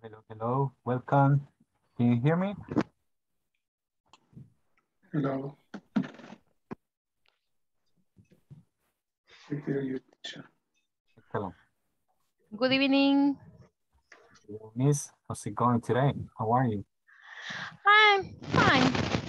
Hello, hello, hello. Welcome. Can you hear me? Hello. I hear you, teacher. Hello. Good evening. Miss, how's it going today? How are you? I'm fine.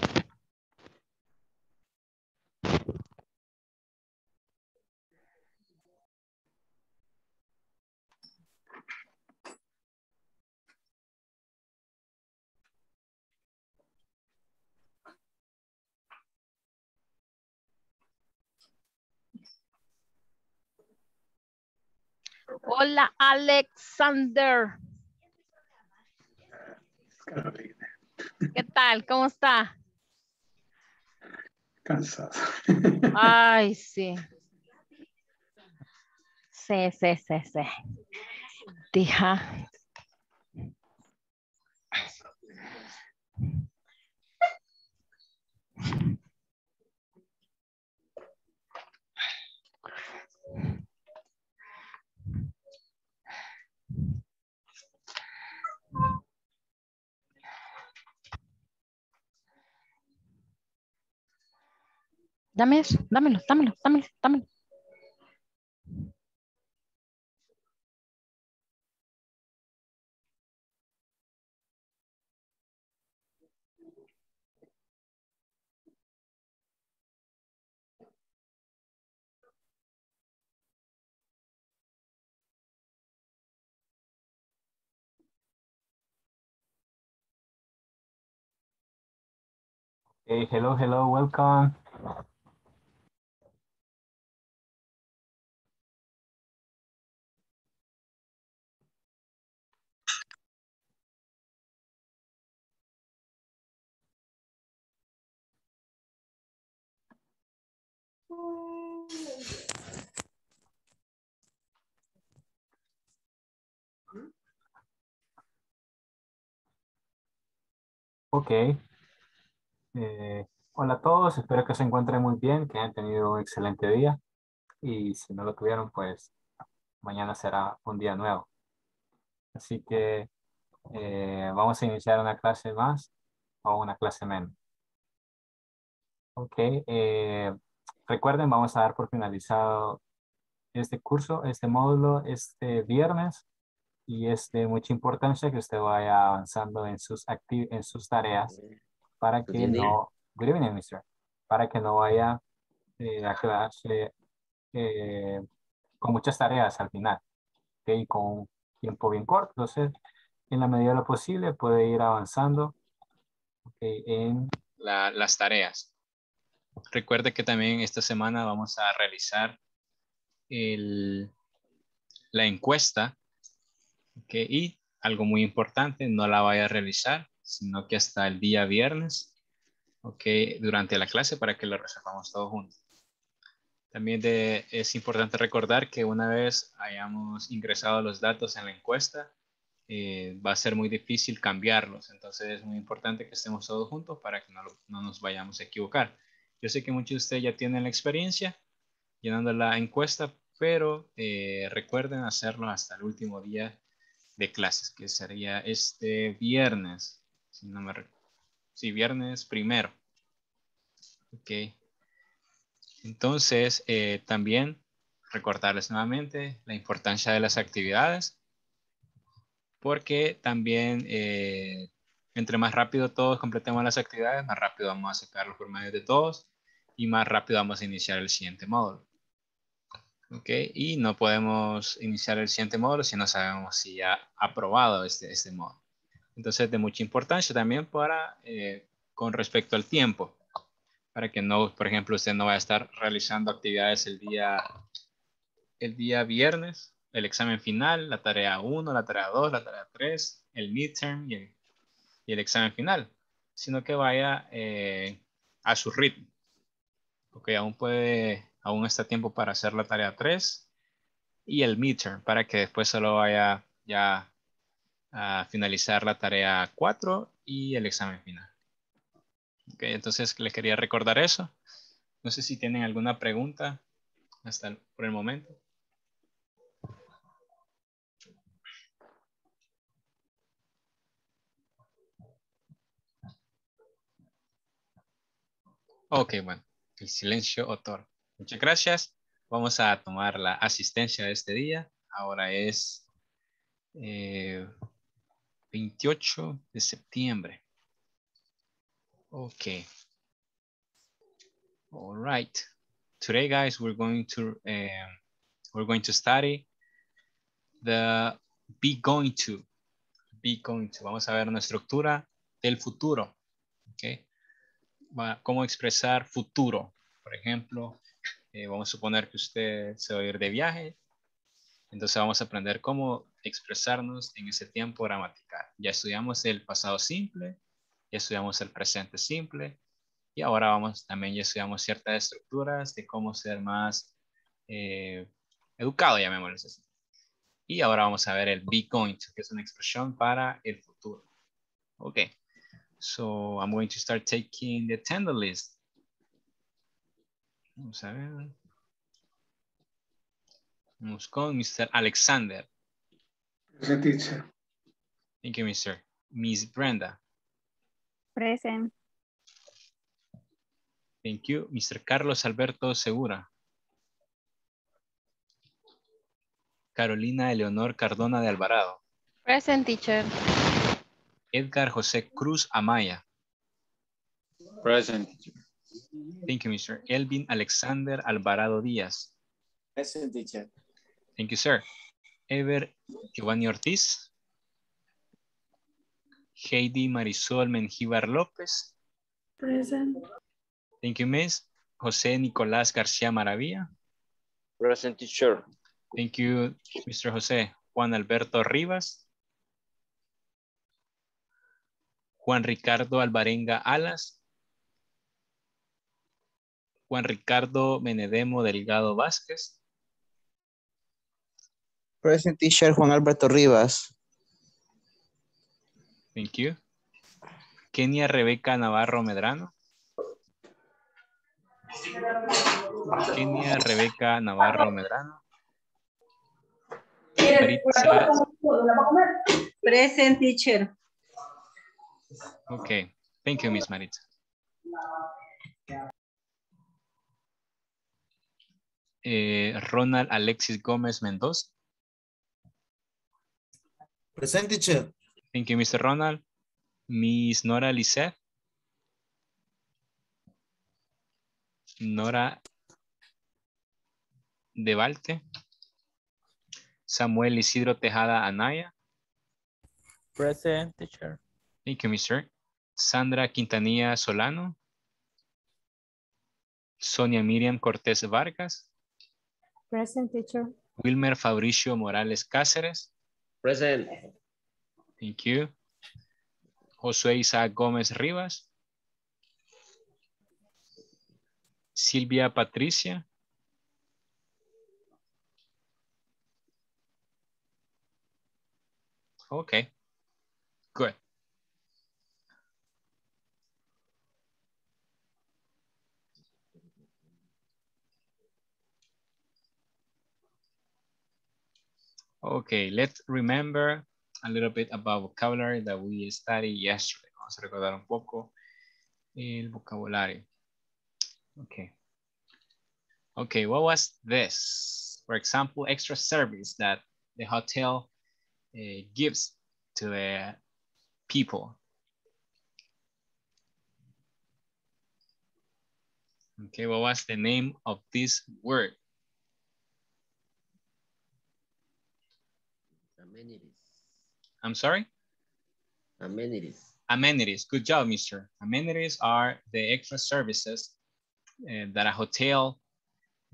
Hola, Alexander. ¿Qué tal? ¿Cómo está? cansado. Ay, sí. Sí, sí, sí, sí. Deja. Dame eso, dámelo, dámelo, dámelo, dámelo. Hey, hello, hello, welcome. Ok. Eh, hola a todos, espero que se encuentren muy bien, que hayan tenido un excelente día. Y si no lo tuvieron, pues mañana será un día nuevo. Así que eh, vamos a iniciar una clase más o una clase menos. Ok. eh, recuerden, vamos a dar por finalizado este curso, este módulo, este viernes. Y es de mucha importancia que usted vaya avanzando en sus, en sus tareas para que no, good evening, mister, para que no vaya eh, a quedarse eh, con muchas tareas al final, y con un tiempo bien corto. Entonces, en la medida de lo posible, puede ir avanzando ¿ok? en la- las tareas. Recuerde que también esta semana vamos a realizar la encuesta. ¿ok? Y algo muy importante, no la vaya a realizar, sino que hasta el día viernes, ¿ok? durante la clase para que lo resolvamos todos juntos. También es importante recordar que una vez hayamos ingresado los datos en la encuesta, eh, va a ser muy difícil cambiarlos. Entonces es muy importante que estemos todos juntos para que no nos vayamos a equivocar. Yo sé que muchos de ustedes ya tienen la experiencia llenando la encuesta, pero eh, recuerden hacerlo hasta el último día de clases, que sería este viernes. Si no me. Sí, viernes primero. Ok. Entonces, eh, también recordarles nuevamente la importancia de las actividades, porque también eh, entre más rápido todos completemos las actividades, más rápido vamos a sacar los promedios de todos y más rápido vamos a iniciar el siguiente módulo. ¿Ok? Y no podemos iniciar el siguiente módulo si no sabemos si ya ha aprobado este, este módulo. Entonces, de mucha importancia también para, eh, con respecto al tiempo para que no, por ejemplo, usted no vaya a estar realizando actividades el día, el día viernes, el examen final, la tarea 1, la tarea 2, la tarea 3, el midterm y el, el examen final, sino que vaya eh, a su ritmo. Ok, aún puede, aún está tiempo para hacer la tarea 3 y el midterm, para que después solo vaya ya a finalizar la tarea 4 y el examen final. Entonces les quería recordar eso. No sé si tienen alguna pregunta hasta por el momento. Ok, bueno. El silencio otor. Muchas gracias. Vamos a tomar la asistencia de este día. Ahora es eh, 28 de septiembre. Ok. All right. Today, guys, we're going to um, we're going to study the be going to. Be going to. Vamos a ver una estructura del futuro. Okay. Va- ¿Cómo expresar futuro? Por ejemplo, eh, vamos a suponer que usted se va a ir de viaje. Entonces vamos a aprender cómo expresarnos en ese tiempo gramatical. Ya estudiamos el pasado simple, ya estudiamos el presente simple y ahora vamos también ya estudiamos ciertas estructuras de cómo ser más eh, educado, llamémoslo así. Y ahora vamos a ver el be going to, que es una expresión para el futuro. Ok. So I'm going to start taking the attendance list. Vamos a ver. Vamos con Mr. Alexander. Present teacher. Thank you, Mr. Miss Brenda. Present. Thank you. Mr. Carlos Alberto Segura. Carolina Eleonor Cardona de Alvarado. Present teacher. Edgar José Cruz Amaya. Present. Thank you, Mr. Elvin Alexander Alvarado Díaz. Present teacher. Thank you, sir. Ever Giovanni Ortiz. Heidi Marisol Mengíbar López. Present. Thank you, Miss. José Nicolás García Maravilla. Present teacher. Thank you, Mr. José. Juan Alberto Rivas. Juan Ricardo Alvarenga Alas. Juan Ricardo Menedemo Delgado Vázquez. Present teacher Juan Alberto Rivas. Thank you. Kenia Rebeca Navarro Medrano. Kenia Rebeca Navarro Medrano. Present teacher. Okay. Thank you, Miss Maritza. Eh, Ronald Alexis Gómez Mendoza. Present teacher. Thank you, Mr. Ronald. Miss Nora Lisset. Nora de Valte. Samuel Isidro Tejada Anaya. Present teacher. Thank you, Mr. Sandra Quintanilla Solano. Sonia Miriam Cortés Vargas. Present teacher. Wilmer Fabricio Morales Cáceres. Present. Thank you. Josué Isaac Gómez Rivas. Silvia Patricia. Okay. Good. Okay, let's remember a little bit about vocabulary that we studied yesterday. Vamos a recordar un poco el vocabulario. Okay. Okay, what was this? For example, extra service that the hotel uh, gives to the people. Okay, what was the name of this word? Amenities. I'm sorry? Amenities. Amenities. Good job, mister. Amenities are the extra services uh, that a hotel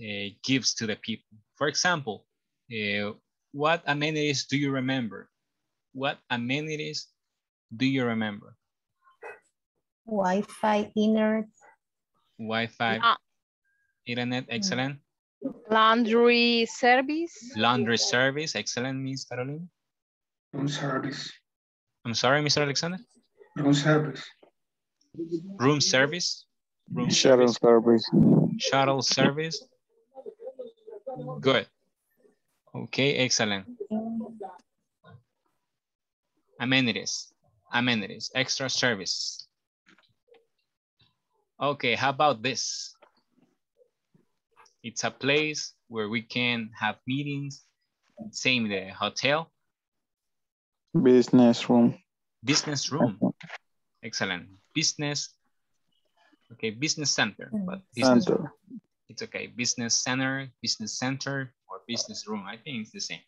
uh, gives to the people. For example, uh, what amenities do you remember? What amenities do you remember? Wi-Fi, internet, Wi-Fi, La- internet, excellent. laundry service. Laundry service, excellent, Miss Caroline. Room service. I'm sorry, Mr. Alexander. Room service. Room service. Room Shuttle service. service. Shuttle service. Good. Okay, excellent. Amenities. Amenities. Extra service. Okay, how about this? It's a place where we can have meetings, same the hotel, Business room. business room. Excellent. Business. Okay, business center, but business room. Center. It's okay. Business center, business center, or business room. I think it's the same.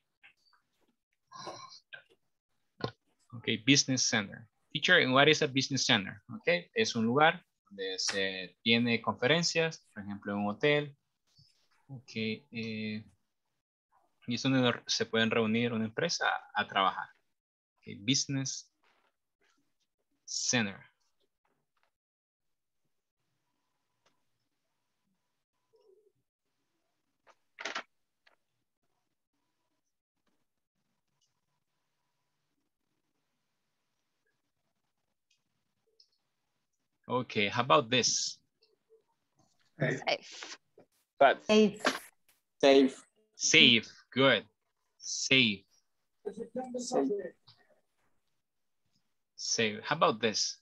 Okay, business center. Teacher, what is a business center? Okay, es un lugar donde se tiene conferencias, por ejemplo, en un hotel. Ok, eh, y es donde se pueden reunir una empresa a trabajar. Okay, business center. Okay, how about this? Hey, Safe. Safe. Safe. Safe, good. Safe, safe. Say, how about this?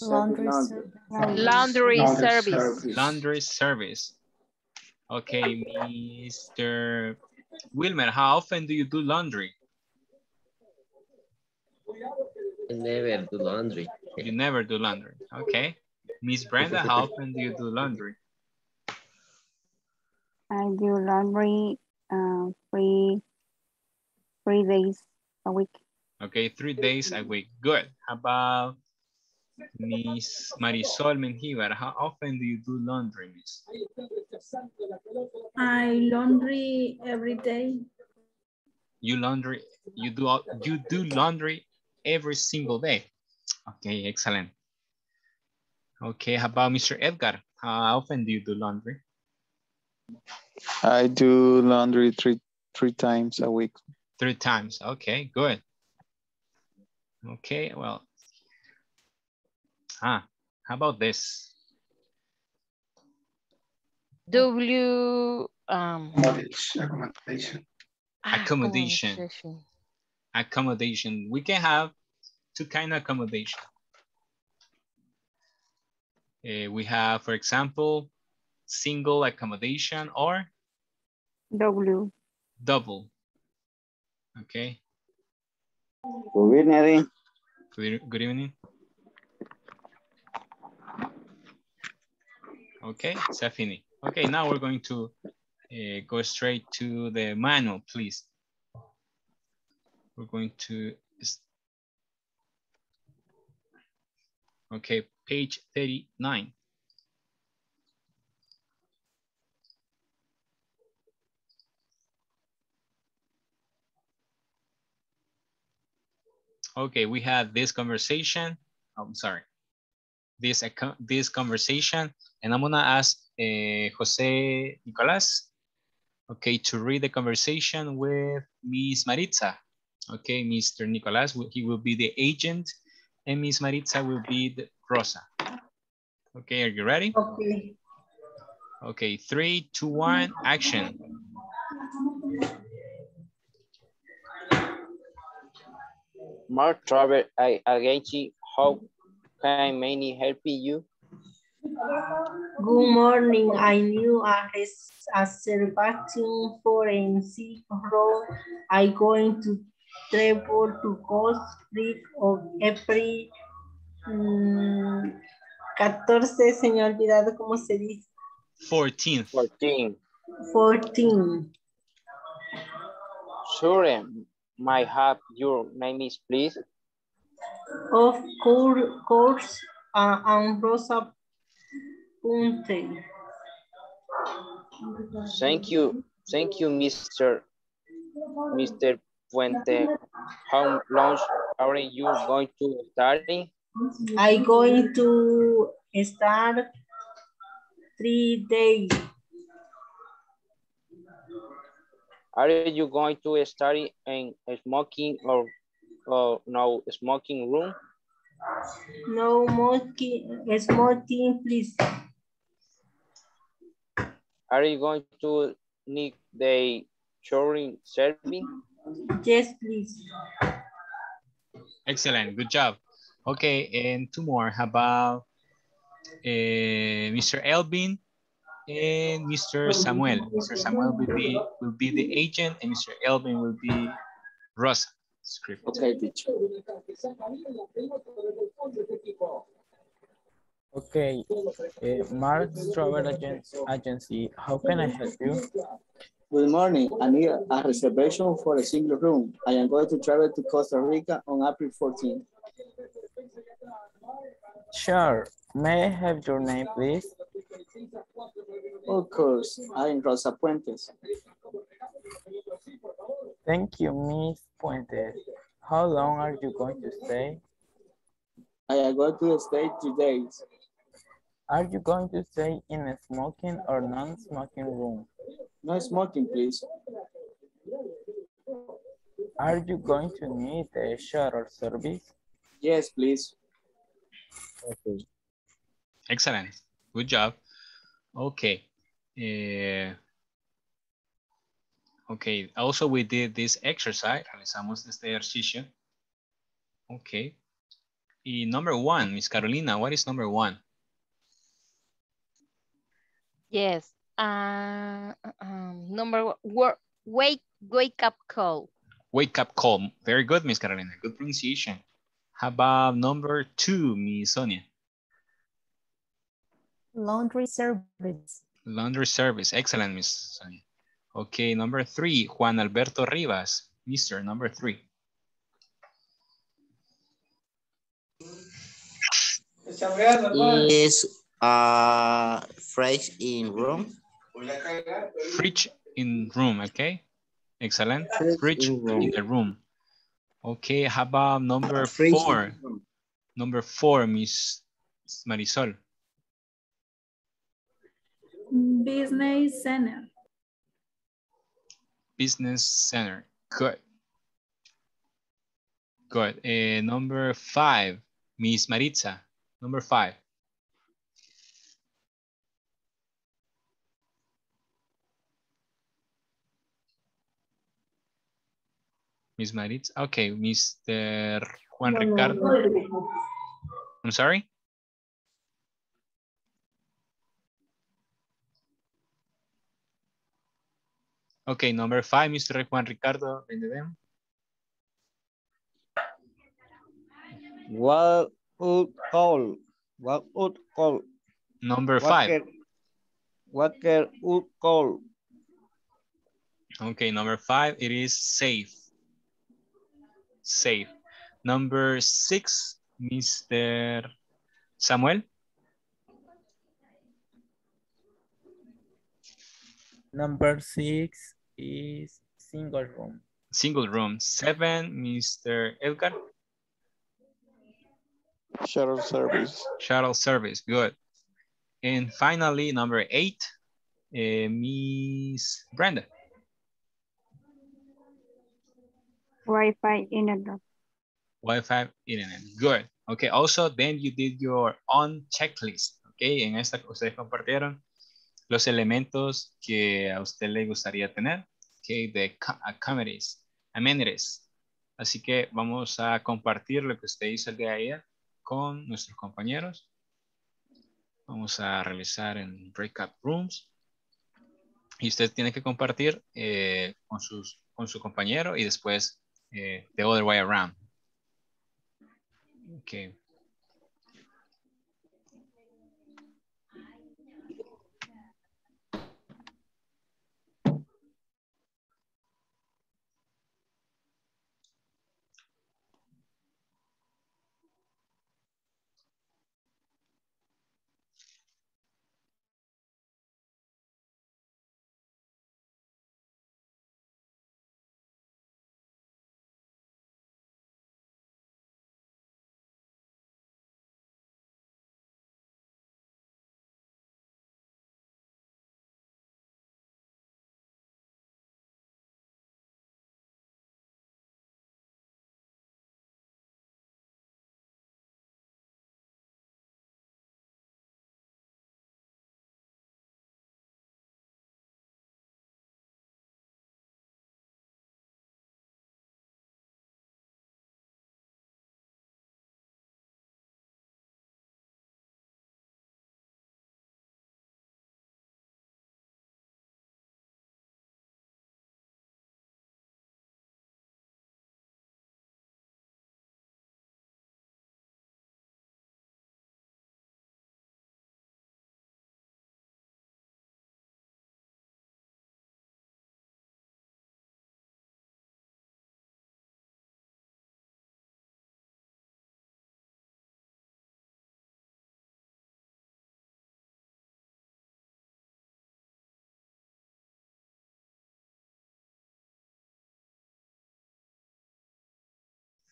Laundry. service. Laundry laundry service. Laundry service. Okay, Mr. Wilmer, how often do you do laundry? I never do laundry. You never do laundry. Okay. Miss Brenda, how often do you do laundry? I do laundry uh, three, three days a week. Okay, three days a week. Good. How about Miss Marisol Menjivar? How often do you do laundry, Miss? I laundry every day. You laundry, you do you do laundry every single day. Okay, excellent. Okay, how about Mr. Edgar? How often do you do laundry? I do laundry three three times a week. Three times. Okay, good. Okay, well. Ah, how about this? W. Um, accommodation, accommodation. Accommodation. accommodation. Accommodation. We can have two kind of accommodation. Eh, we have, for example, single accommodation or W. double. Okay, Good evening. good, good evening. Okay, Stephanie. Okay, now we're going to uh, go straight to the manual, please. We're going to, okay, page 39. Okay, we had this conversation. Oh, I'm sorry. This, this conversation, and I'm gonna ask uh, Jose Nicolas, okay, to read the conversation with Miss Maritza. Okay, Mr. Nicolas, he will be the agent, and Miss Maritza will be the Rosa. Okay, are you ready? Okay. Okay, three, two, one, action. Mark Travel I- Agency, how can I mainly help you? Good morning. I knew a, res- a reservation for MC Road. I going to travel to Coast Creek of April mm, 14, se me ha olvidado cómo se dice. 14th. 14. 14. Sure, might have your name is please. Of cour- course, uh, I'm Rosa Punte. Thank you, thank you, Mr. Mr. Puente. How long are you going to study? I going to start three days. Are you going to study in a smoking or or no smoking room? No smoking, smoking, please. Are you going to need the children serving? Yes, please. Excellent, good job. Okay, and two more. How about eh, Mr. Elvin and Mr. Samuel. Mr. Samuel will be will be the agent and Mr. Elvin will be Rosa. Script. Okay, teacher. Okay, uh, Mark's Travel Agency, Agency, how can I help you? Good morning. I need a reservation for a single room. I am going to travel to Costa Rica on April 14. Sure, may I have your name, please? Of course, I am Rosa Puentes. Thank you, Miss Puentes. How long are you going to stay? I am going to stay two days. Are you going to stay in a smoking or non-smoking room? No smoking, please. Are you going to need a shower service? Yes, please. Okay. Excellent. Good job. Okay. Eh, okay. Also, we did this exercise. Realizamos este ejercicio. Okay. Y number one, Miss Carolina, what is number one? Yes. Uh, um, number one, wake, wake up call. Wake up call. Very good, Miss Carolina. Good pronunciation. How about number two, Miss Sonia? Laundry service. Laundry service. Excellent, Miss Sonia. Okay, number three, Juan Alberto Rivas. Mr. Number three. Is uh fridge in room? Fridge in room, okay? Excellent. Fridge in in the room. Okay, how about number Fridge four? Number four, Miss Marisol. Business center. Business center. Good. Good. Eh, number five, Miss Maritza. Number five. Miss Maritza. Okay, Mr. Juan Ricardo. I'm sorry? Okay, number five, Mr. Juan Ricardo Benedem. What would call? What would call? Number five. What can would call? Okay, number five, it is safe. Safe. Number six, Mr. Samuel. Number six is single room. Single room. Seven, Mr. Edgar. Shuttle service. Shuttle service. Good. And finally, number eight, uh, Miss Brenda. Wi-Fi internet. Wi-Fi internet. Good. Okay. Also, then you did your own checklist. Okay. En esta ustedes compartieron los elementos que a usted le gustaría tener. Okay. De amenities. Amenities. Así que vamos a compartir lo que usted hizo de ayer con nuestros compañeros. Vamos a realizar en breakout rooms. Y usted tiene que compartir eh, con, sus, con su compañero y después eh, the other way around. Okay.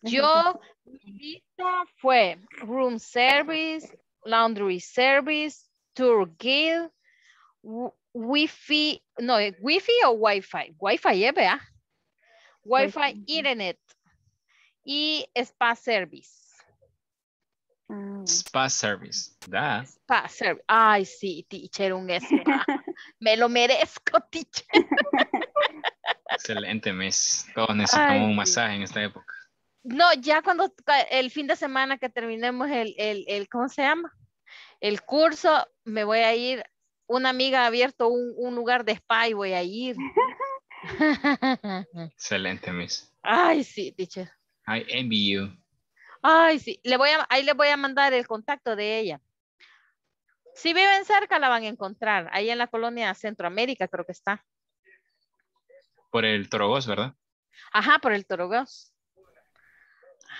Yo, mi lista fue room service, laundry service, tour guide, wi- wifi, no, wifi o wifi, wifi, eh, vea. Wifi, internet y spa service. Ah, Spa service. Da. Spa service. Ay, sí, teacher, un spa. Me lo merezco, teacher. Excelente mes. Todos necesitamos Ay, un sí. masaje en esta época. No, ya cuando el fin de semana que terminemos el, el, el ¿cómo se llama? El curso, me voy a ir. Una amiga ha abierto un, un lugar de spa y voy a ir. Excelente mes. Ay, sí, teacher. I envy you. Ay, sí. Le voy a, ahí le voy a mandar el contacto de ella. Si viven cerca, la van a encontrar. Ahí en la colonia Centroamérica, creo que está. Por el Torogos, ¿verdad? Ajá, por el Torogos.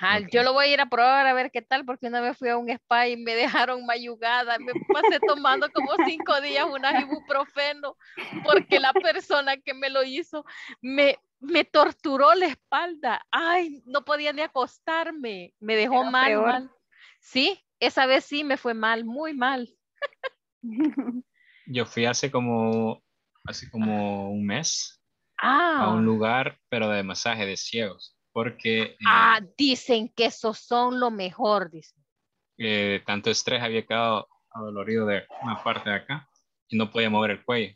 Ajá, yo lo voy a ir a probar a ver qué tal, porque una vez fui a un spa y me dejaron mayugada. Me pasé tomando como cinco días una ibuprofeno, porque la persona que me lo hizo me, me torturó la espalda. Ay, no podía ni acostarme. Me dejó Era mal, peor. mal. Sí, esa vez sí me fue mal, muy mal. Yo fui hace como, hace como un mes Ah, a un lugar, pero de masaje de ciegos. Porque eh, ah, dicen que esos son lo mejor, dicen. eh, tanto estrés había quedado adolorido de una parte de acá y no podía mover el cuello.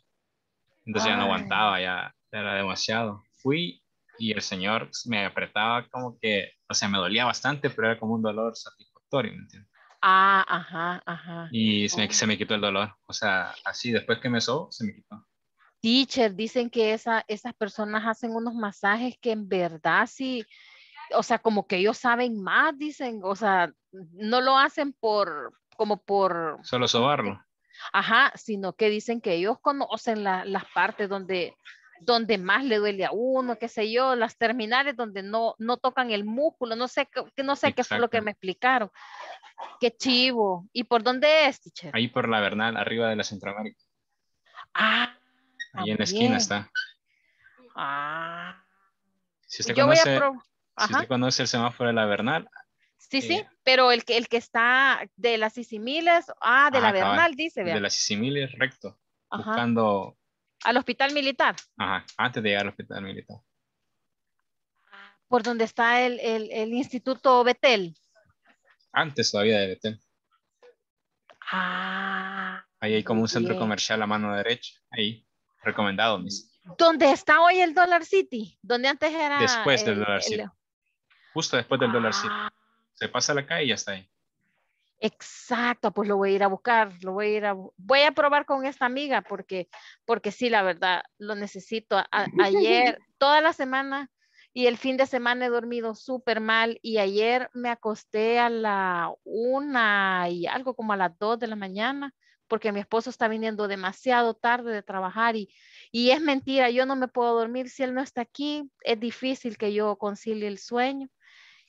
Entonces ya no Ay. aguantaba, ya era demasiado. Fui y el señor me apretaba como que, o sea, me dolía bastante, pero era como un dolor satisfactorio, ¿me entiendes? Ah, ajá, ajá. Y se me, Oh. se me quitó el dolor. O sea, así después que me sobó, se me quitó. Teacher, dicen que esa, esas personas hacen unos masajes que en verdad sí, o sea, como que ellos saben más, dicen, o sea, no lo hacen por, como por, Solo sobarlo. ajá, sino que dicen que ellos conocen la- las partes donde, donde más le duele a uno, qué sé yo, las terminales donde no, no tocan el músculo, no sé, no sé qué fue lo que me explicaron. Qué chivo. ¿Y por dónde es, teacher? Ahí por la Bernal, arriba de la Centroamérica. Ah, Ahí en la esquina está. Ah. Si usted, Yo conoce, si usted conoce el semáforo de la Bernal, Sí, sí, Eh, pero el que, el que está de las Sisimiles, ah, de la cabal, Bernal, dice, vea, de la Sisimilis recto, Ajá. buscando, al hospital militar, ajá, antes de llegar al hospital militar. por donde está el, el, el Instituto Betel. Antes todavía de Betel. Ah, Ahí hay como un centro comercial a mano derecha. Ahí, recomendado, mis. ¿Dónde está hoy el Dollar City? Donde antes era. Después del el- Dollar el- City. Justo después del Dollar City. Ah, Se pasa la calle y ya está ahí. Exacto, pues lo voy a ir a buscar, lo voy a ir a, voy a probar con esta amiga porque, porque sí, la verdad, lo necesito. A- ayer, toda la semana y el fin de semana he dormido súper mal y ayer me acosté a la una y algo como a las dos de la mañana porque mi esposo está viniendo demasiado tarde de trabajar y, y es mentira, yo no me puedo dormir si él no está aquí, es difícil que yo concilie el sueño.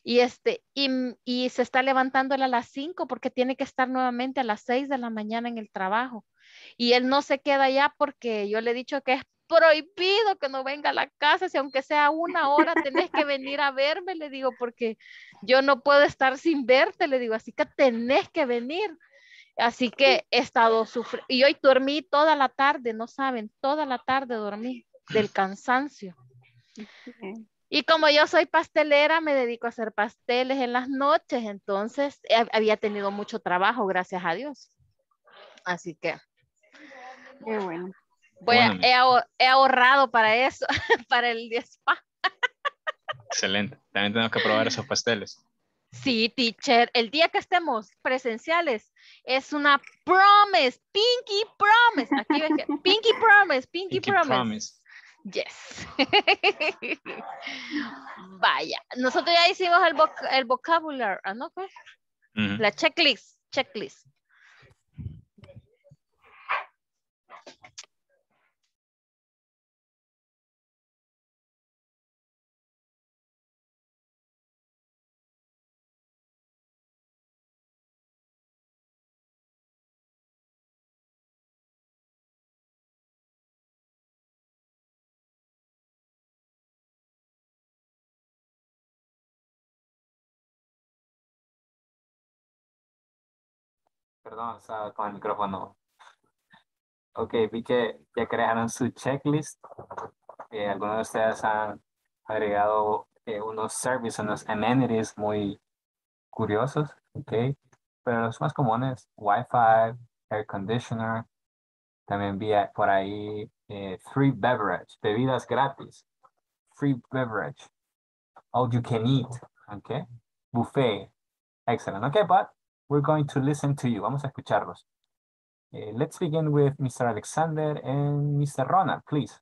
Y, este, y, y se está levantando él a las 5 porque tiene que estar nuevamente a las 6 de la mañana en el trabajo. Y él no se queda allá porque yo le he dicho que es prohibido que no venga a la casa, si aunque sea una hora tenés que venir a verme, le digo, porque yo no puedo estar sin verte, le digo, así que tenés que venir. Así que he estado sufriendo, y hoy dormí toda la tarde, no saben, toda la tarde dormí del cansancio. Y como yo soy pastelera, me dedico a hacer pasteles en las noches, entonces había tenido mucho trabajo, gracias a Dios. Así que Qué bueno. voy a- he, ahor- he ahorrado para eso, para el spa. Excelente. También tenemos que probar esos pasteles. Sí, teacher, el día que estemos presenciales es una promise, pinky promise. Aquí que, pinky promise, pinky, Pinky promise. promise. Yes. Vaya, nosotros ya hicimos el, voc- el vocabulary, ¿ah, ¿no? Ujú. La checklist, checklist. Perdón, estaba con el micrófono. Ok, vi que ya crearon su checklist. Eh, algunos de ustedes han agregado eh, unos services, unos amenities muy curiosos, ok. Pero los más comunes, Wi-Fi, air conditioner, también vi por ahí eh, free beverage, bebidas gratis, free beverage, all you can eat, okay, buffet, excellent, okay, but we're going to listen to you, vamos a escucharlos. Eh, let's begin with Mr. Alexander and Mr. Ronald, please.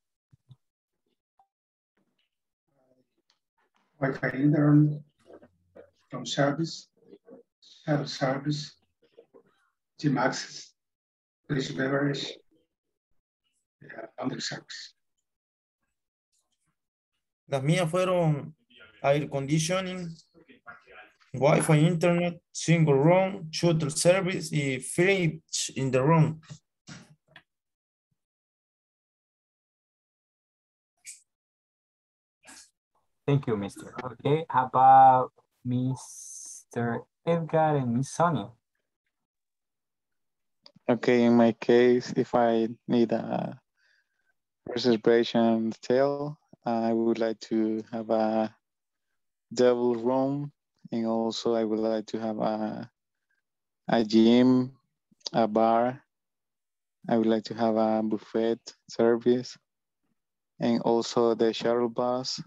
Wi-Fi internet, phone service, cell service, gym access, police beverage, yeah, laundry service. Las mías fueron air conditioning, Wi-Fi internet, single room, shuttle service y fridge in the room. Thank you, Mr. Okay, how about Mr. Edgar and Miss Sonia? Okay, in my case, if I need a reservation hotel, I would like to have a double room and also I would like to have a, a gym, a bar. I would like to have a buffet service and also the shuttle bus,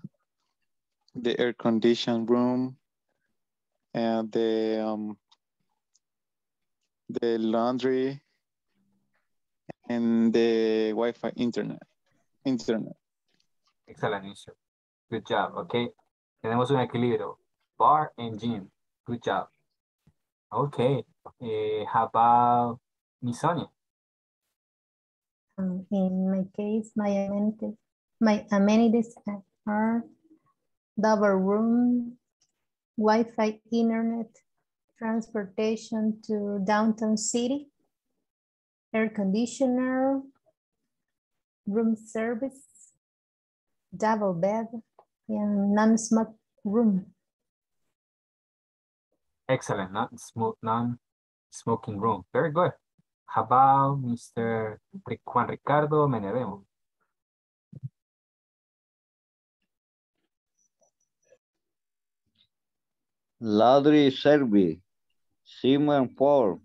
the air conditioned room, and the um, the laundry and the Wi-Fi internet. Internet. Excellent. Good job, okay. Tenemos un equilibrio. Bar and gym. Good job. Okay. Eh, how about Miss Sonia? Um, in my case, my amenities, my amenities are double room, Wi-Fi internet, transportation to downtown city, air conditioner, room service, double bed, and non-smoke room. Excellent, non smoke, non-smoking room. Very good. How about Mr. Juan Ricardo Menedemo? Laundry service, cement floor,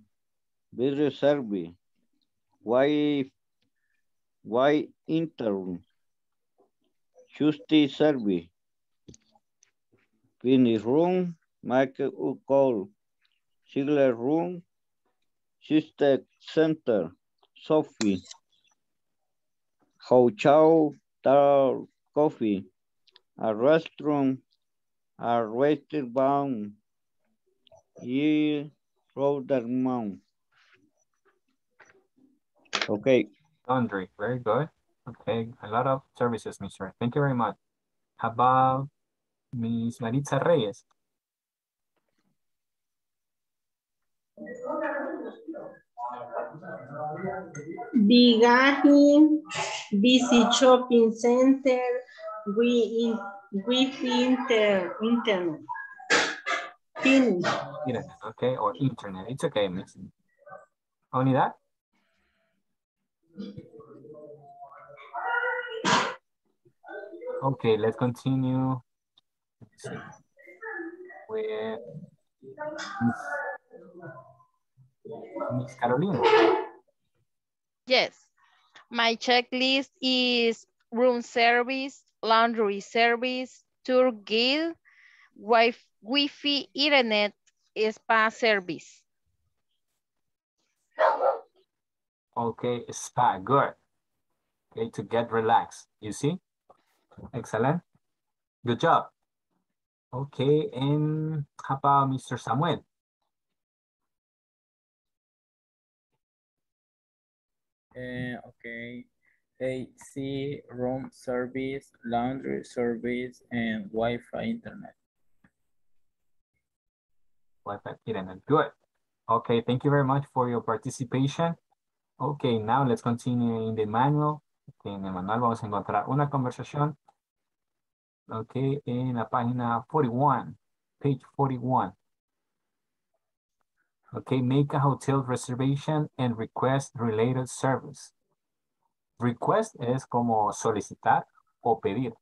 video service, Wi Wi intern, justice service, finish room, market call, Sigler room, sister center, Sophie, Ho Chow, Tar Coffee, a restaurant, a restaurant, y Rodermount. Okay. Laundry, very good. Okay, a lot of services, Mr. Thank you very much. How about Miss Maritza Reyes? Bigahi, busy shopping center, we in Wi-Fi inter, internet. Internet, okay, or internet. It's okay, Miss. Only that? Okay, let's continue let's with Miss, Carolina. Yes. My checklist is room service, laundry service, tour guide, wi Wi-Fi internet, spa service. Okay, spa, good. Okay, to get relaxed, you see? Excellent. Good job. Okay, and how about Mr. Samuel? Uh, okay. AC, room service, laundry service, and Wi-Fi internet. Wi-Fi internet, good. Okay, thank you very much for your participation. Okay, now let's continue in the manual. Okay, en el manual vamos a encontrar una conversación. Okay, en la página 41, page 41. Okay, make a hotel reservation and request related service. Request es como solicitar o pedir.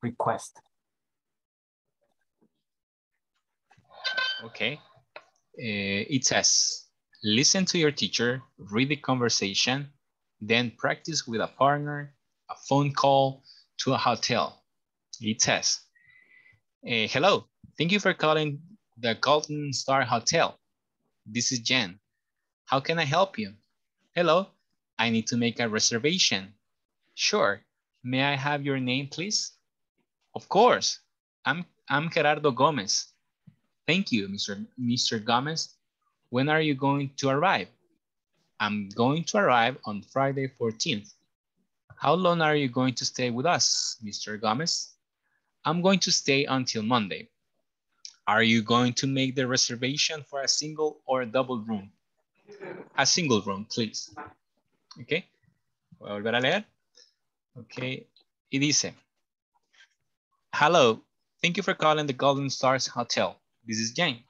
Request. Okay. Uh, it says, listen to your teacher, read the conversation, then practice with a partner, a phone call to a hotel. It says, uh, hello, thank you for calling the Golden Star Hotel. This is Jen. How can I help you? Hello, I need to make a reservation. Sure, may I have your name, please? Of course, I'm, I'm Gerardo Gomez. Thank you, Mr. Mr. Gomez. When are you going to arrive? I'm going to arrive on Friday 14th. How long are you going to stay with us, Mr. Gomez? I'm going to stay until Monday. Are you going to make the reservation for a single or a double room? A single room, please. Okay. Voy a volver a leer. Okay. Y dice, Hello, thank you for calling the Golden Stars Hotel. This is Jane.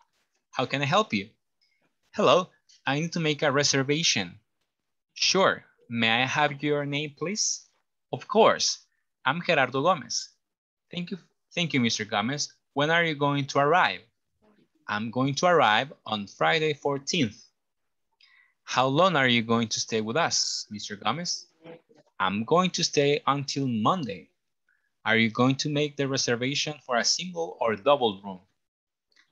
How can I help you? Hello, I need to make a reservation. Sure, may I have your name, please? Of course, I'm Gerardo Gomez. Thank you, thank you, Mr. Gomez. When are you going to arrive? I'm going to arrive on Friday 14th. How long are you going to stay with us, Mr. Gomez? I'm going to stay until Monday. Are you going to make the reservation for a single or double room?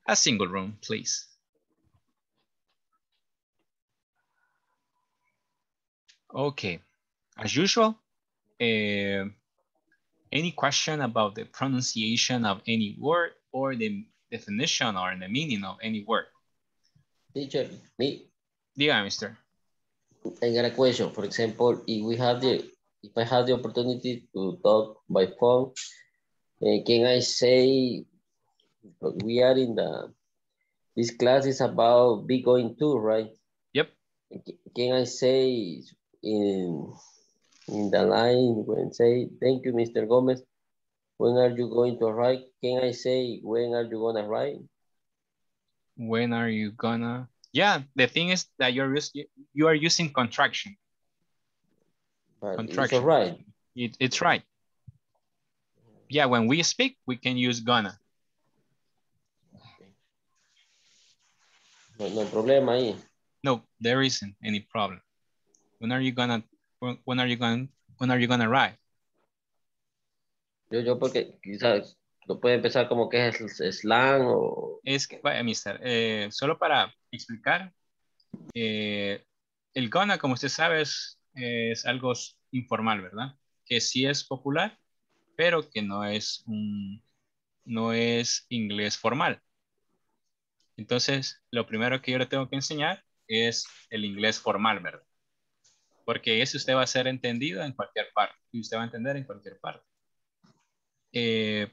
A single room, please. Okay, as usual, uh, any question about the pronunciation of any word or the definition or the meaning of any word? Teacher, me, Diga, mister. I got a question. For example, if we have the, if I have the opportunity to talk by phone, uh, can I say we are in the, this class is about be going to, right? Yep. Can I say in, in the line when say, thank you, Mr. Gomez. When are you going to arrive? Can I say, when are you gonna arrive? When are you gonna? Yeah, the thing is that you're using you are using contraction. But contraction. It's right. It, it's right. Yeah, when we speak, we can use gonna. No, no problema ahí. No, there isn't any problem. When are you gonna? When are you gonna? When are you gonna arrive? Yo, yo porque quizás lo puede empezar como que es slang o... Es que, vaya, mister, eh, solo para explicar, eh, el gonna, como usted sabe, es, es, algo informal, ¿verdad? Que sí es popular, pero que no es un, no es inglés formal. Entonces, lo primero que yo le tengo que enseñar es el inglés formal, ¿verdad? Porque ese usted va a ser entendido en cualquier parte y usted va a entender en cualquier parte. Eh,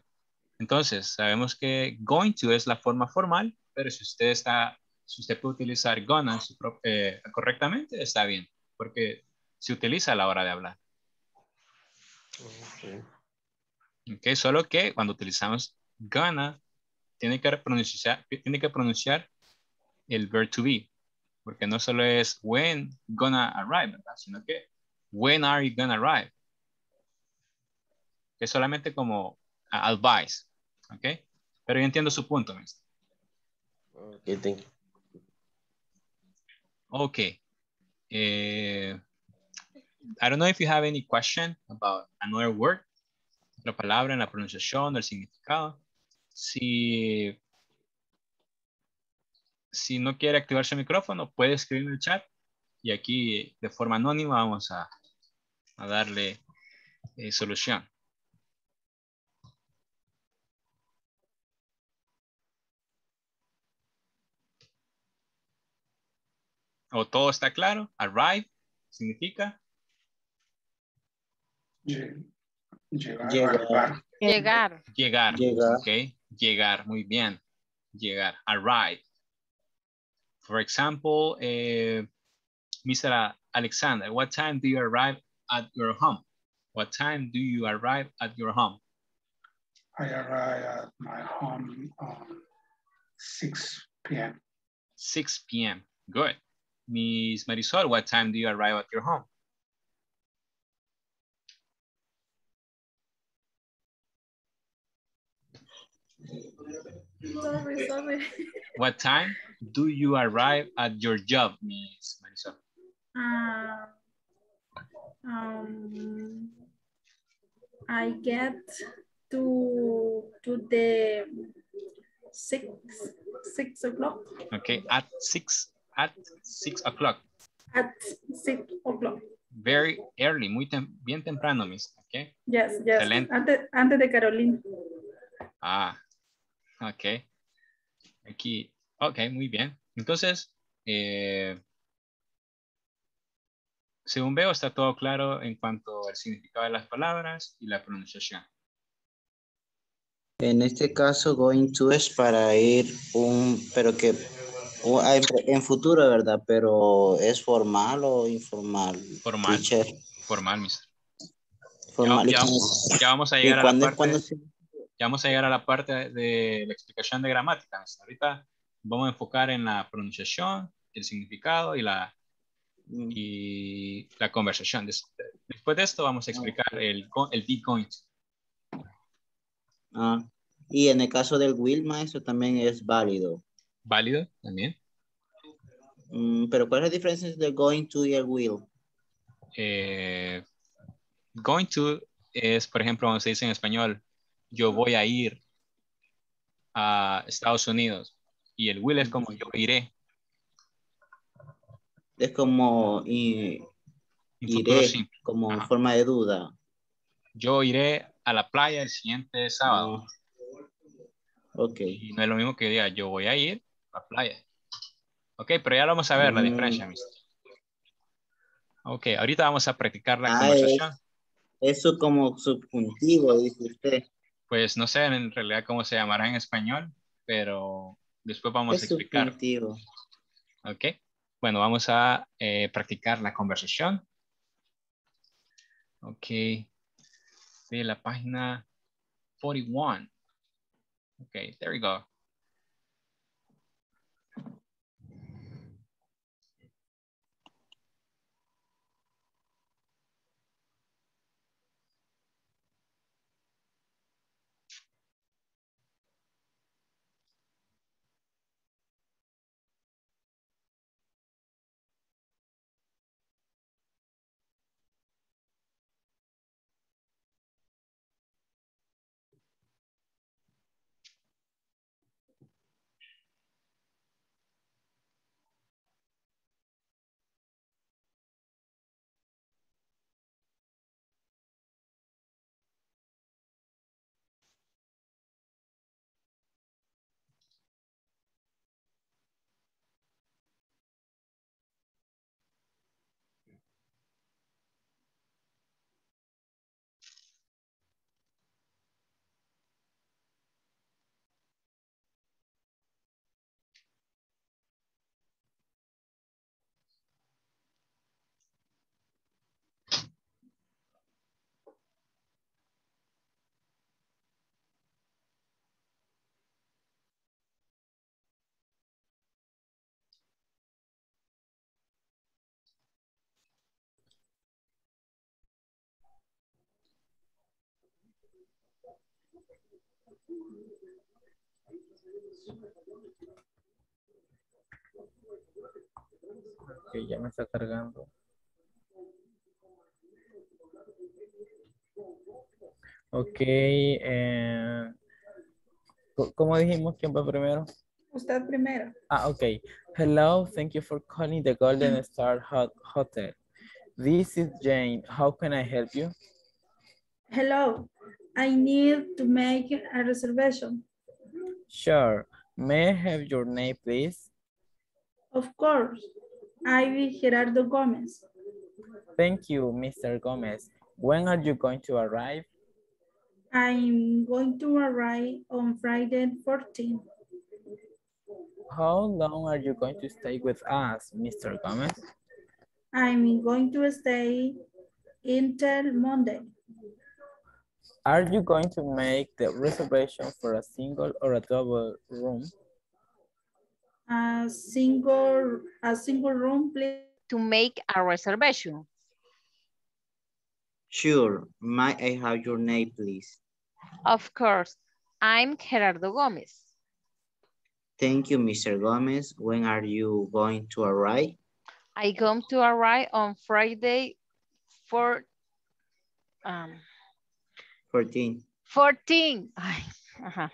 entonces, sabemos que going to es la forma formal, pero si usted está, si usted puede utilizar gonna eh, correctamente, está bien, porque se utiliza a la hora de hablar. Okay. ok, solo que cuando utilizamos gonna, tiene que pronunciar, tiene que pronunciar el verb to be, porque no solo es when gonna arrive, ¿verdad? sino que when are you gonna arrive que es solamente como advice, ¿ok? Pero yo entiendo su punto, mister. Okay, thank you. Okay. Uh, I don't know if you have any question about another word, la palabra, la pronunciación, el significado. Si, si no quiere activar su micrófono, puede escribir en el chat y aquí de forma anónima vamos a, a darle eh, solución. ¿O todo está claro? Arrive significa. Llegar. Llegar. Llegar. Llegar. Llegar. Ok. Llegar. Muy bien. Llegar. Arrive. For example, eh, Mr. Alexander, what time do you arrive at your home? What time do you arrive at your home? I arrive at my home on 6 p.m. 6 p.m. Good. Miss Marisol, what time do you arrive at your home? Sorry, sorry. What time do you arrive at your job, Miss Marisol? Uh, um, I get to to the six six o'clock Okay, at 6 at 6 o'clock. at six o'clock. Very early, muy tem bien temprano, Miss. Okay. Yes, yes. Excelente. Antes, antes de Carolina. Ah, ok. Aquí, ok, muy bien. Entonces, eh, según veo, está todo claro en cuanto al significado de las palabras y la pronunciación. En este caso, going to es para ir un, pero que o- en, futuro, ¿verdad? Pero ¿es formal o informal? Formal. Teacher? Formal, Miss. Formal. Ya, ¿Y ya- ya vamos a llegar a la parte, se- ya vamos a llegar a la parte de la explicación de gramática. Ahorita vamos a enfocar en la pronunciación, el significado y la, Mm. y la conversación. Des- Después de esto vamos a explicar el, el to. Ah, y en el caso del Wilma, eso también es válido. ¿Válido también? Mm, pero ¿cuál es la diferencia entre going to y el will? Eh, going to es, por ejemplo, cuando se dice en español, yo voy a ir a Estados Unidos. Y el will es como yo iré. Es como futuro iré, como Ajá. forma de duda. Yo iré a la playa el siguiente sábado. Ok. Y no es lo mismo que diga, yo voy a ir a la playa. Ok, pero ya lo vamos a ver, la Mm. diferencia, mister. Ok, ahorita vamos a practicar la Ah, es- conversación. Eso como subjuntivo, dice usted. Pues no sé en realidad cómo se llamará en español, pero después vamos Es a explicar. subjuntivo. Ok, bueno, vamos a eh, practicar la conversación. Ok, de la página 41. Ok, there we go. Ok, ya me está cargando. Ok, eh, ¿cómo dijimos quién va primero? Usted primero. Ah, okay. Hello, thank you for calling the Golden Star Hot Hotel. This is Jane. How can I help you? Hello, I need to make a reservation. Sure. May I have your name, please? Of course, I'm Gerardo Gomez. Thank you, Mr. Gomez. When are you going to arrive? I'm going to arrive on Friday 14. How long are you going to stay with us, Mr. Gomez? I'm going to stay until Monday. Are you going to make the reservation for a single or a double room? A single, a single room, please. To make a reservation. Sure. Might I have your name, please? Of course. I'm Gerardo Gomez. Thank you, Mr. Gomez. When are you going to arrive? I come to arrive on Friday for um, 14. 14. Ay, ajá.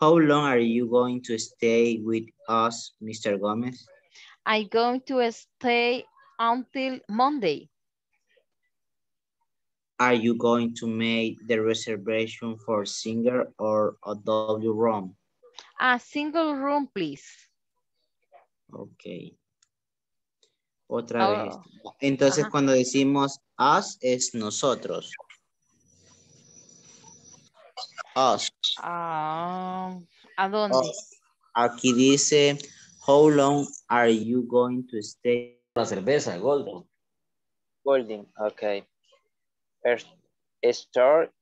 How long are you going to stay with us, Mr. Gomez? I going to stay until Monday. Are you going to make the reservation for single or a double room? A single room, please. Ok. Otra vez. Oh. Entonces, Ajá. cuando decimos us, es nosotros. Us. Ah, ¿A dónde? us. Aquí dice, how long are you going to stay? La cerveza, Golden. Golden, okay. First, start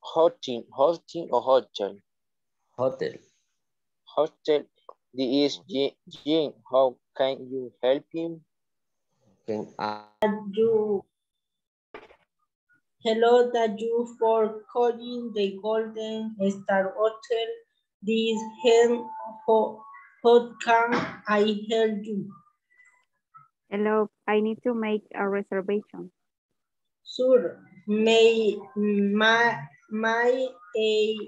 hosting, hosting or hotel. Hotel. Hostel, this is Jean- Jean. How can you help him? Can I, you hello that you for calling the Golden Star Hotel. This hand how can I help you? Hello, I need to make a reservation. Sure. May my my a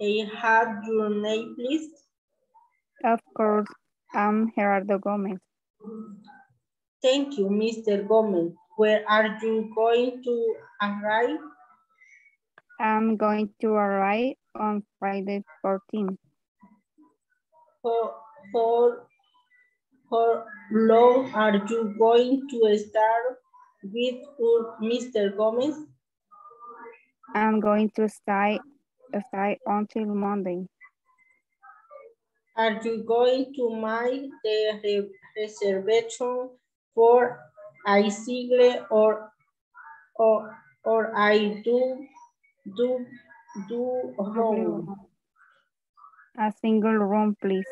a have your name, please? Of course, I'm Gerardo Gomez. Thank you, Mr. Gomez. Where are you going to arrive? I'm going to arrive on Friday 14. For, for, how long are you going to start with Mr. Gomez? I'm going to stay, stay until Monday. Are you going to make the re- reservation for a single or or or I do do do wrong? A single room, please.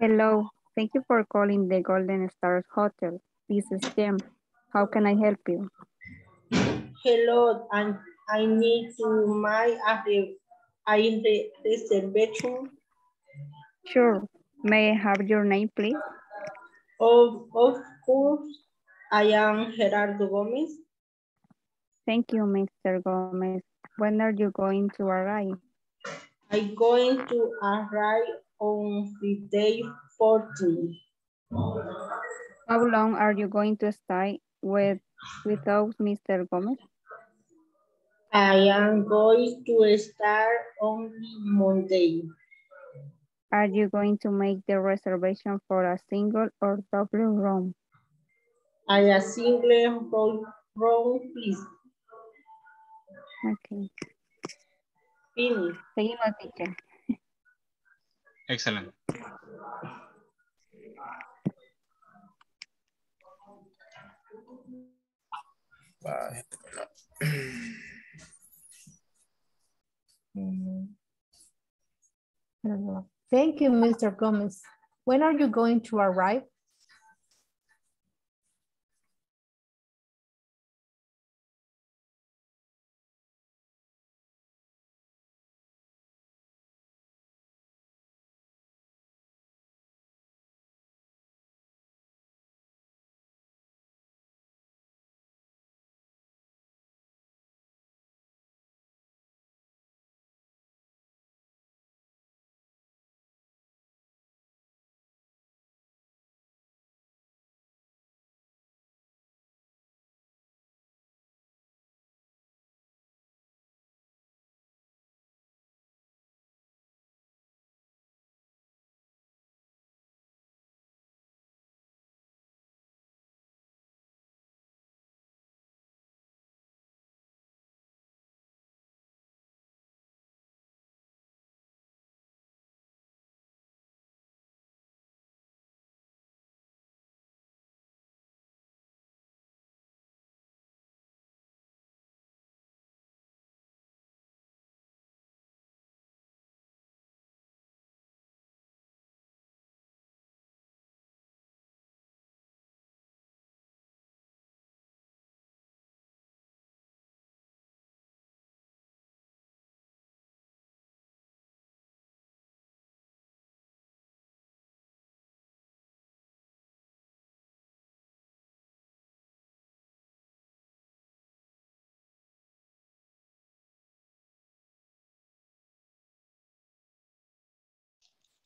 Hello, thank you for calling the Golden Stars Hotel. This is Jim. How can I help you? Hello, and I need to re- a re- reservation Sure. May I have your name, please? of of course I am Gerardo Gomez. Thank you, Mr. Gomez. When are you going to arrive? I'm going to arrive on Friday 14. How long are you going to stay with without Mr. Gomez? I am going to start only Monday. Are you going to make the reservation for a single or double room? I a single room, room please. Okay. Finish. Seguimos, teacher. Excelente. Bye. Mhm. Thank you, Mr. Gomez. When are you going to arrive?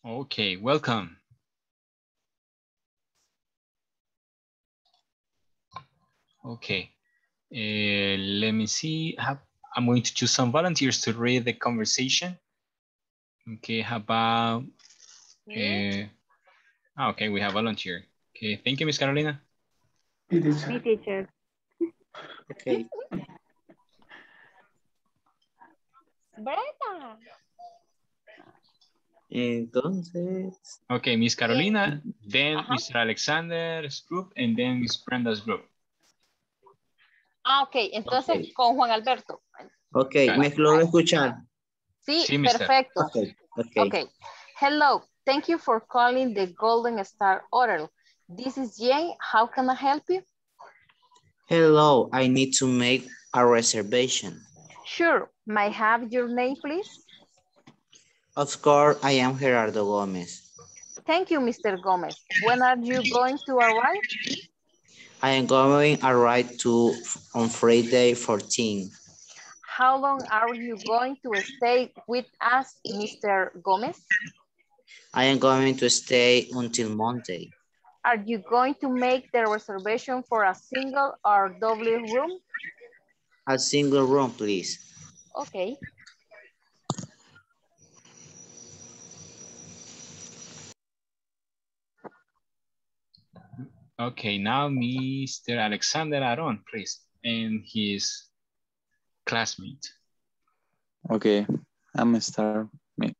Okay, welcome. Okay, uh, let me see. I'm going to choose some volunteers to read the conversation. Okay, how about, uh, okay, we have volunteer. Okay, thank you, Miss Carolina. Me, teacher. Okay. Brenda. Entonces. Okay, Miss Carolina, then Mr. Alexander's group, and then Miss Brenda's group. Ah, ok. Entonces Ok. con Juan Alberto. Ok, me logro escuchar. Sí, Sí, mister. perfecto. Ok, ok. Okay. Hello. Thank you for calling the Golden Star Hotel. This is Jane. How can I help you? Hello, I need to make a reservation. Sure. May I have your name, please? Of course, I am Gerardo Gomez. Thank you, Mr. Gomez. When are you going to arrive? I am going to arrive to on Friday 14. How long are you going to stay with us, Mr. Gomez? I am going to stay until Monday. Are you going to make the reservation for a single or double room? A single room, please. Okay. Okay, now Mr. Alexander Aron, please, and his classmate. Okay, I'm a star. me.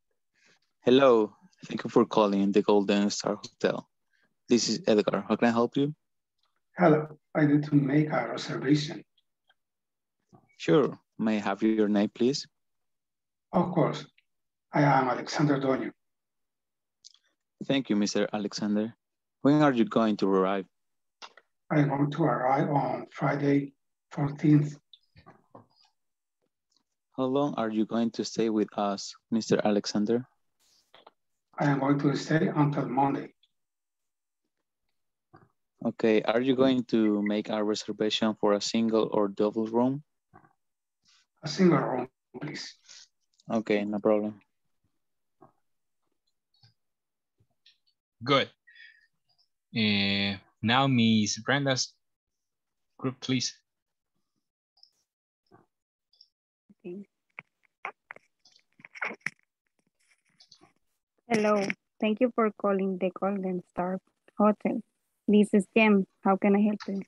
Hello, thank you for calling the Golden Star Hotel. This is Edgar. How can I help you? Hello, I need to make a reservation. Sure. May I have your name, please? Of course, I am Alexander Doño. Thank you, Mr. Alexander. When are you going to arrive? I am going to arrive on Friday 14th. How long are you going to stay with us, Mr. Alexander? I am going to stay until Monday. Okay, are you going to make a reservation for a single or double room? A single room, please. Okay, no problem. Good. Uh, now Miss Brenda's group, please. Okay. Hello, thank you for calling the Golden Star Hotel. This is Jem. How can I help you?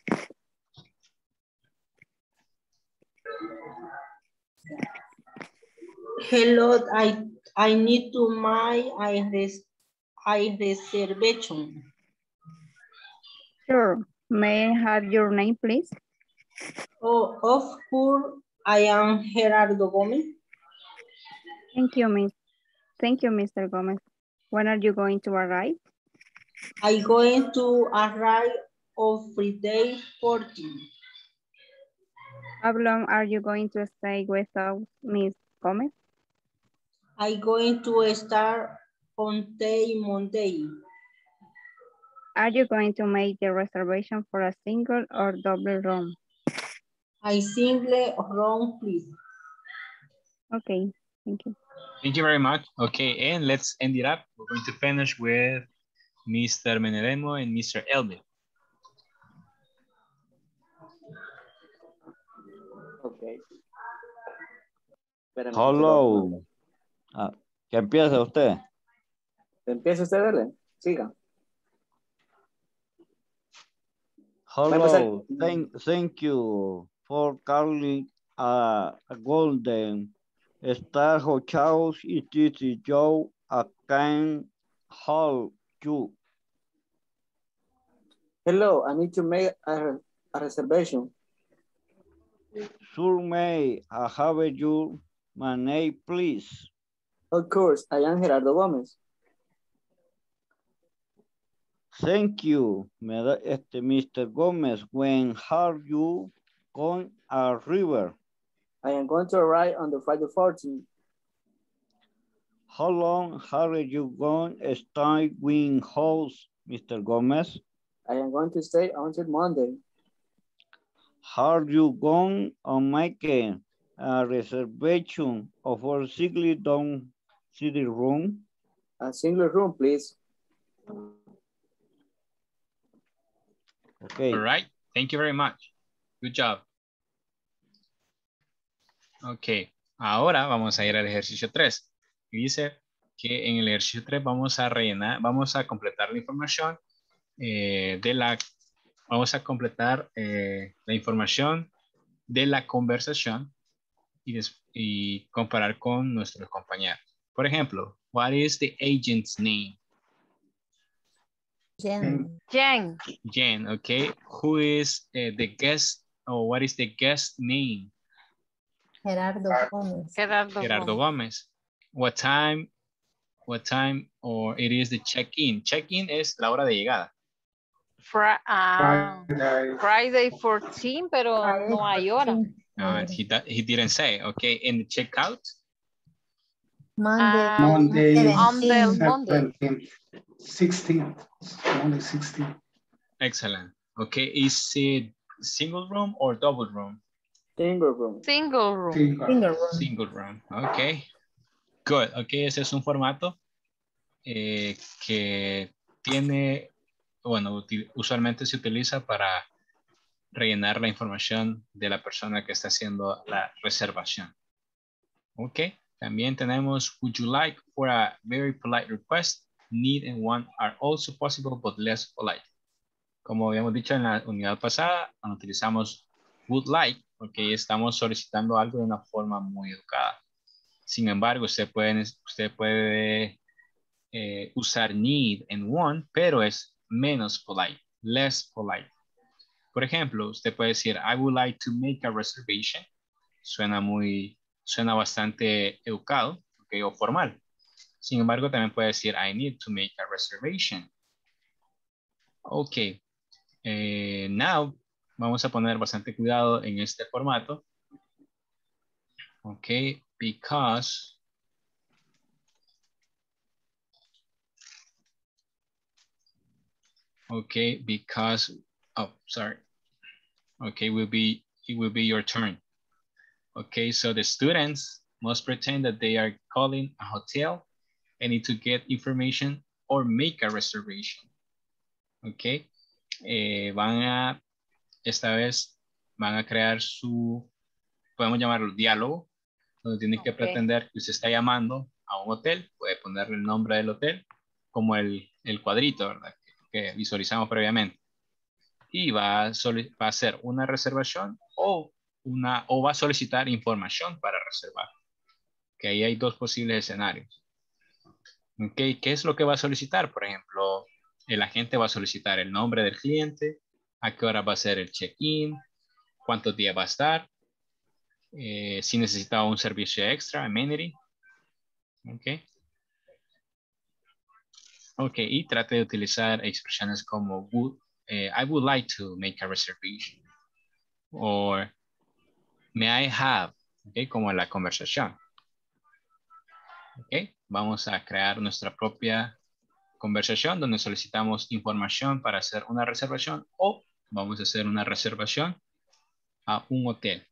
Hello, I I need to my I res I reservation. Sure. May I have your name, please? Oh, of course, I am Gerardo Gomez. Thank you, Miss. Thank you, Mr. Gomez. When are you going to arrive? I'm going to arrive on Friday 14. How long are you going to stay with us, Miss Gomez? I'm going to start on day Monday. Are you going to make the reservation for a single or double room? I single room, please. Okay, thank you. Thank you very much. Okay, and let's end it up. We're going to finish with Mr. Menedemo and Mr. Elby. Ok. Espérame, Hello. Ah, que empiece usted. Empieza usted, dale. Siga. Va a empezar. Hello. Thank, thank you for calling a Golden Star Hotel. It is Joe. I can help you. Hello, I need to make a, a reservation. Sure, may I have your name, please? Of course, I am Gerardo Gomez. Thank you, este, Mr. Gomez. When are you going a river? I am going to arrive on the Friday 14. How long are you going to stay in house, Mr. Gomez? I am going to stay until Monday. Are you going to make a reservation of a single down city room? a single room, please. Okay. All right. Thank you very much. Good job. Ok. Ahora vamos a ir al ejercicio 3. Y dice que en el ejercicio 3 vamos a rellenar, vamos a completar la información eh, de la, vamos a completar eh, la información de la conversación y, des- y comparar con nuestros compañeros. Por ejemplo, what is the agent's name? Jen. Jen. Jen, okay. Who is uh, the guest or what is the guest name? Gerardo Gómez. Gerardo. Gerardo Gómez. What time, what time or it is the check-in? Check-in es la hora de llegada. Ah, Friday. Friday 14, pero no hay hora. Uh, he, he didn't say, okay. And the checkout? Monday. Ah, Monday, on the Monday. 17th, 16th, Monday 16th. Excellent. Okay, is it single room or double room? Single room. Single room. Single. Single room. Single room, ok. Good, ok, ese es un formato eh, que tiene, bueno, usualmente se utiliza para rellenar la información de la persona que está haciendo la reservación. Ok, también tenemos, would you like for a very polite request, need and want are also possible but less polite. Como habíamos dicho en la unidad pasada, cuando utilizamos would like, porque estamos solicitando algo de una forma muy educada. Sin embargo, usted puede, usted puede eh, usar need and want, pero es menos polite, less polite. Por ejemplo, usted puede decir, I would like to make a reservation. Suena muy, suena bastante educado, okay, o formal. Sin embargo, también puede decir, I need to make a reservation. Ok. Eh, now, vamos a poner bastante cuidado en este formato. Ok, because okay, because oh sorry. Okay, will be it will be your turn. Okay, so the students must pretend that they are calling a hotel and need to get information or make a reservation. Okay, eh, van a esta vez van a crear su podemos llamarlo diálogo donde tienen que Ok. pretender que usted está llamando a un hotel, puede ponerle el nombre del hotel como el, el cuadrito, ¿verdad? Que visualizamos previamente. Y va a, soli- va a hacer una reservación o, una, o va a solicitar información para reservar. Que ahí hay dos posibles escenarios. Ok, ¿Qué es lo que va a solicitar? Por ejemplo, el agente va a solicitar el nombre del cliente, a qué hora va a ser el check-in, cuántos días va a estar, eh, si necesitaba un servicio extra, amenity. Ok. Ok, y trate de utilizar expresiones como would, eh, I would like to make a reservation. Or may I have, ok, como en la conversación. Ok, vamos a crear nuestra propia conversación donde solicitamos información para hacer una reservación o vamos a hacer una reservación a un hotel.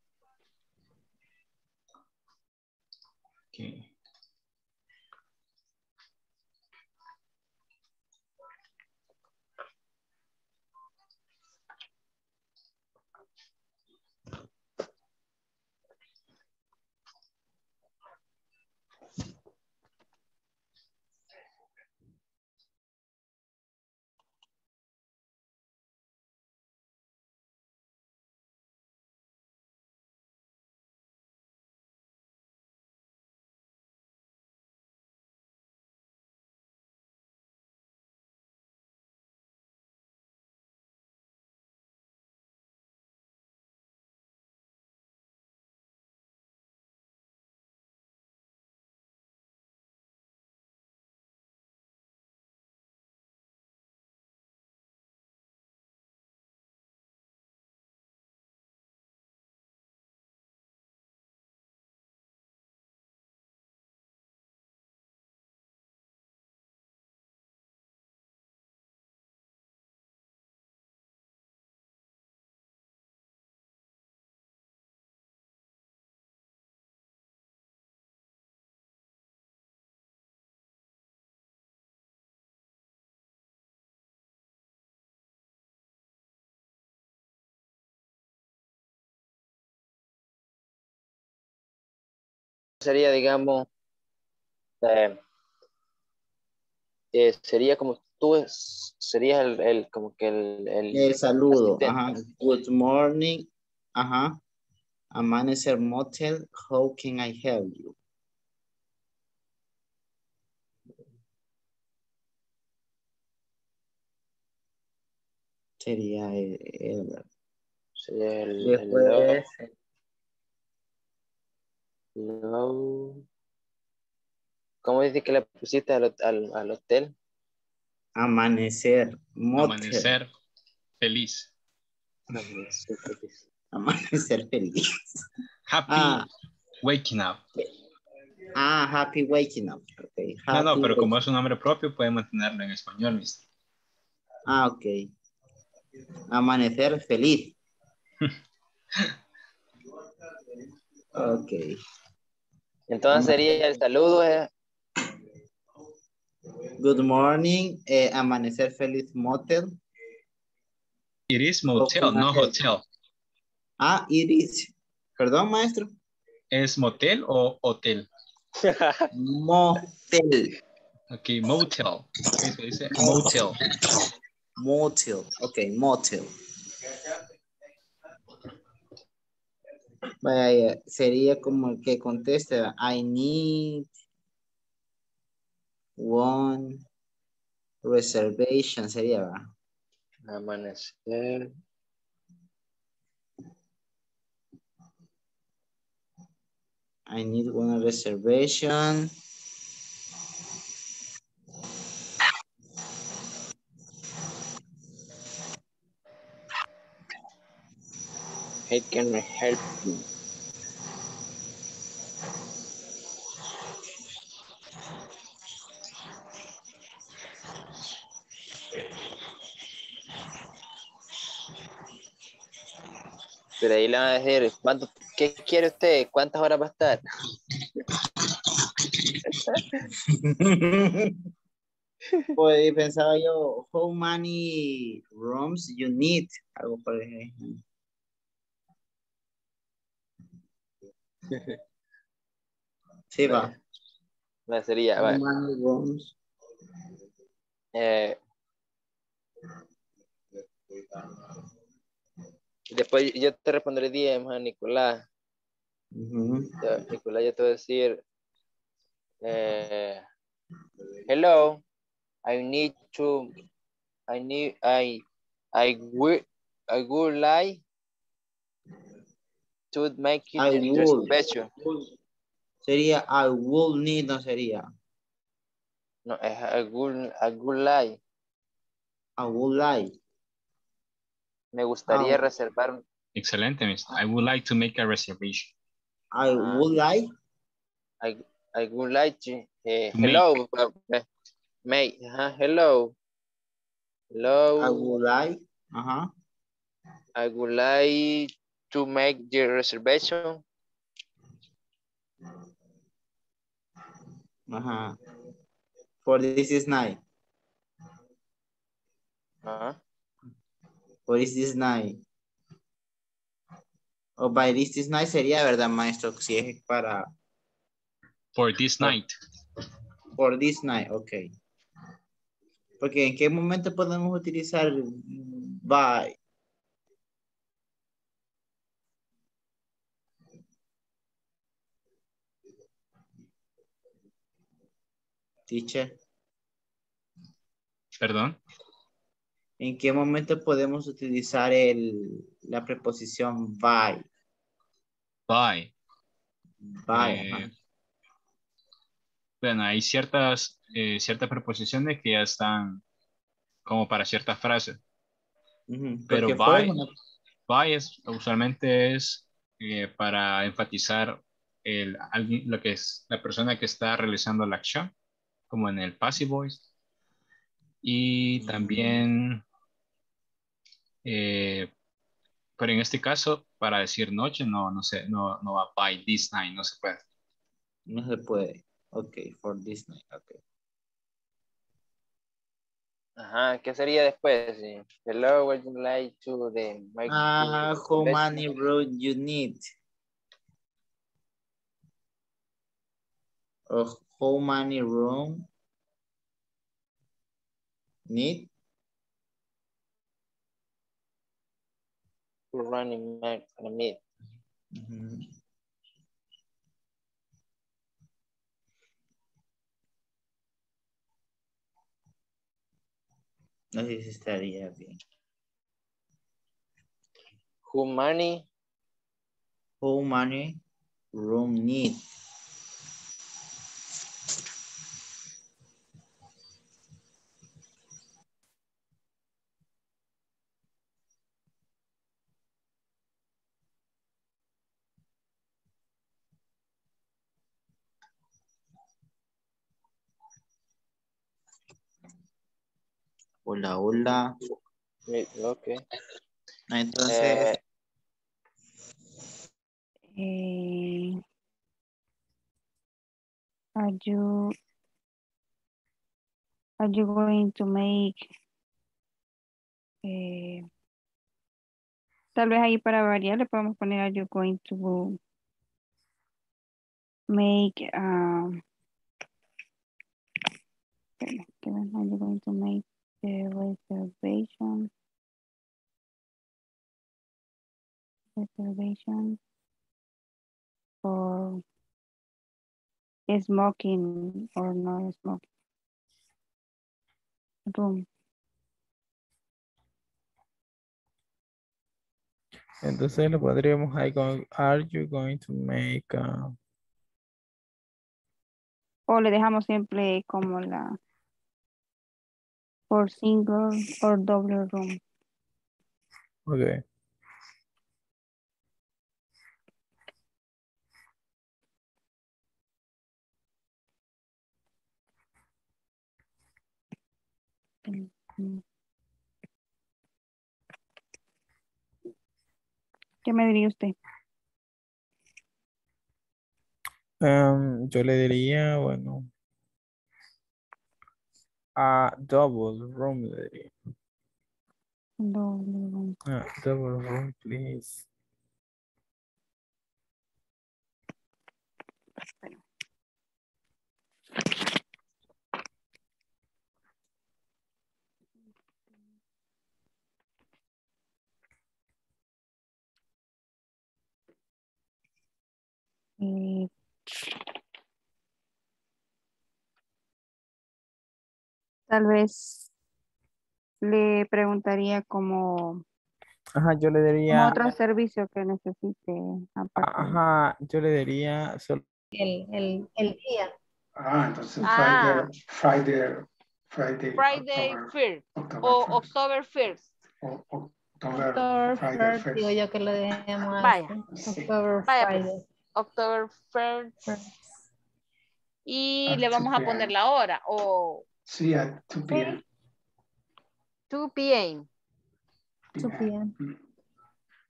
Okay. Sería, digamos, eh, eh, sería como tú es- serías el, el- como que el, el El saludo. asistente. Ajá. Good morning. Ajá. Amanecer Motel. How can I help you? Sería el, el- Sería el, el después no. ¿Cómo dice que le pusiste al, al, al hotel? amanecer motel. Amanecer feliz. Amanecer feliz. Happy Ah. waking up. Ah, happy waking up. Okay. No, no, pero como es un nombre propio, puede mantenerlo en español, mister. Ah, ok. Amanecer feliz. ok. Entonces sería el saludo, eh, Good morning. eh, amanecer feliz motel. It is motel, no hotel. Ah, iris. Perdón, maestro. ¿Es motel o hotel? Motel. Ok, motel. Ok, se dice motel. Motel. Ok, motel. Vaya, sería como el que conteste. I need one reservation. Sería, ¿verdad? amanecer. I need one reservation. How can I help you? Pero ahí le van a decir, ¿cuánto, ¿qué quiere usted? ¿Cuántas horas va a estar? Pues pensaba yo, how many rooms you need? Algo por ejemplo. Sí, va. No, sería, va. Eh, después yo te responderé 10, más Nicolás. Ujú. Ya, Nicolás, yo te voy a decir, eh, hello, I need to, I need, I, I would, I would like to make it I a would. reservation. Sería I will need, no sería. No, es I would, I would like. I would like. Me gustaría Ah. reservar, Excelente, mister. I would like to make a reservation. I would like. I, I would like to, eh, To hello, uh, uh, mate, ajá, hello. Hello. I would like. Ajá. I would like to make the reservation. Ajá. For this is night. Ajá. For this is night. O by this is night sería, ¿verdad, maestro? Si es para For this night. For this night, ok. Porque en qué momento podemos utilizar by. Teacher, Perdón. ¿en qué momento podemos utilizar el, la preposición by? By. By, Eh, bueno, hay ciertas, eh, ciertas preposiciones que ya están como para ciertas frases. Pero by, una- by es, usualmente es eh, para enfatizar el, alguien, lo que es la persona que está realizando la acción, como en el passive voice. Y también, eh, pero en este caso, para decir noche, no, no sé, no, no va by this night, no se puede. No se puede. Ok, for this night. ok. Ajá, ¿qué sería después? Sí. Hello, would you like to the Ah, how many room you need? uh, how many room need? Running man in a mid. Ujú. No sé si estaría bien. Who money? How many room need? Hola, hola. Okay. Entonces, Eh, Eh, are you are you going to make eh, tal vez ahí para variar le podemos poner are you going to make um are you going to make the reservation reservation for smoking or no smoking. Room Entonces lo podríamos ahí con, are you going to make, uh, o le dejamos siempre como la for single or double room okay. ¿Qué me diría usted? Um, yo le diría, bueno, a double room, le diría. Doble room. Ah, double room, please. Eh, tal vez le preguntaría como, Ajá, yo le como diría, otro servicio que necesite aparte. ajá, yo le diría, El, el, el día. Ah, entonces Ah. Friday, Friday, Friday, Friday October, first October o first. October first. O- October, October Friday first, digo yo que lo dejemos Vaya. así. October Vaya, pues. Friday. October first. Y At le 2 vamos a poner la hora o Sí, at 2 p.m. 2 p.m. 2 p.m.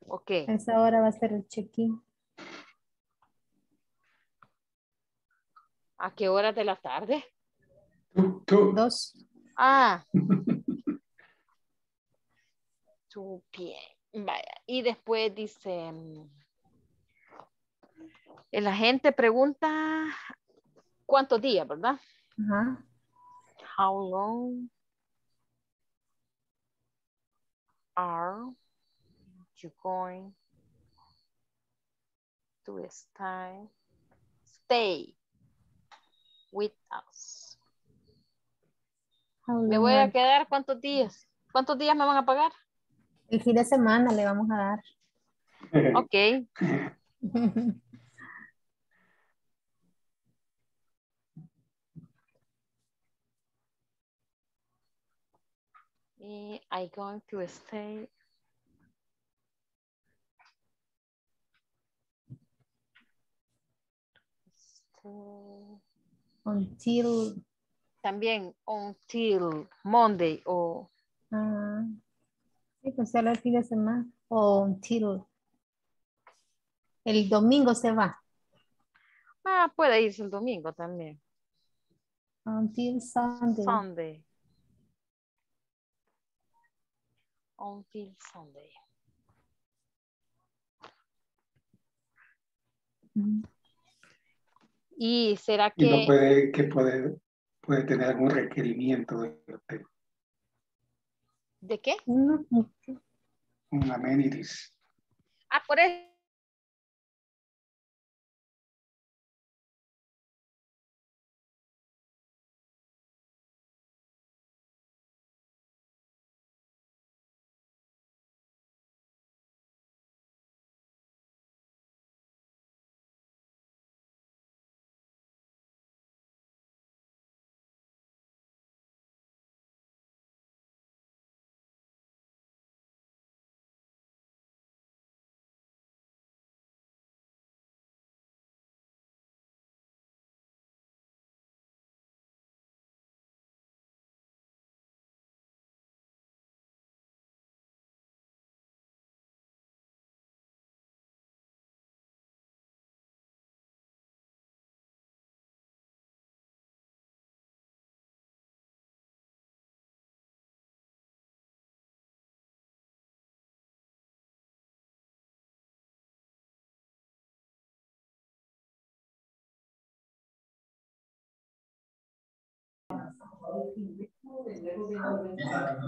Ok. A esa hora va a ser el check-in. ¿A qué hora de la tarde? Dos. Ah. 2 p.m. Vaya. Y después dice, mm, la gente pregunta cuántos días, ¿verdad? Ajá. How long are you going to stay, stay with us? How Me voy a quedar cuántos días. ¿Cuántos días me van a pagar? El fin de semana le vamos a dar. Ok. I going to stay. Until. También until Monday o ah, sí, pues solo el fin de semana. O until. El domingo se va. ah, puede irse el domingo también. Until Sunday. Sunday. Until Sunday. ¿Y será Y no que puede, que puede, puede tener algún requerimiento del hotel, de qué? un amenities. Ah, por eso.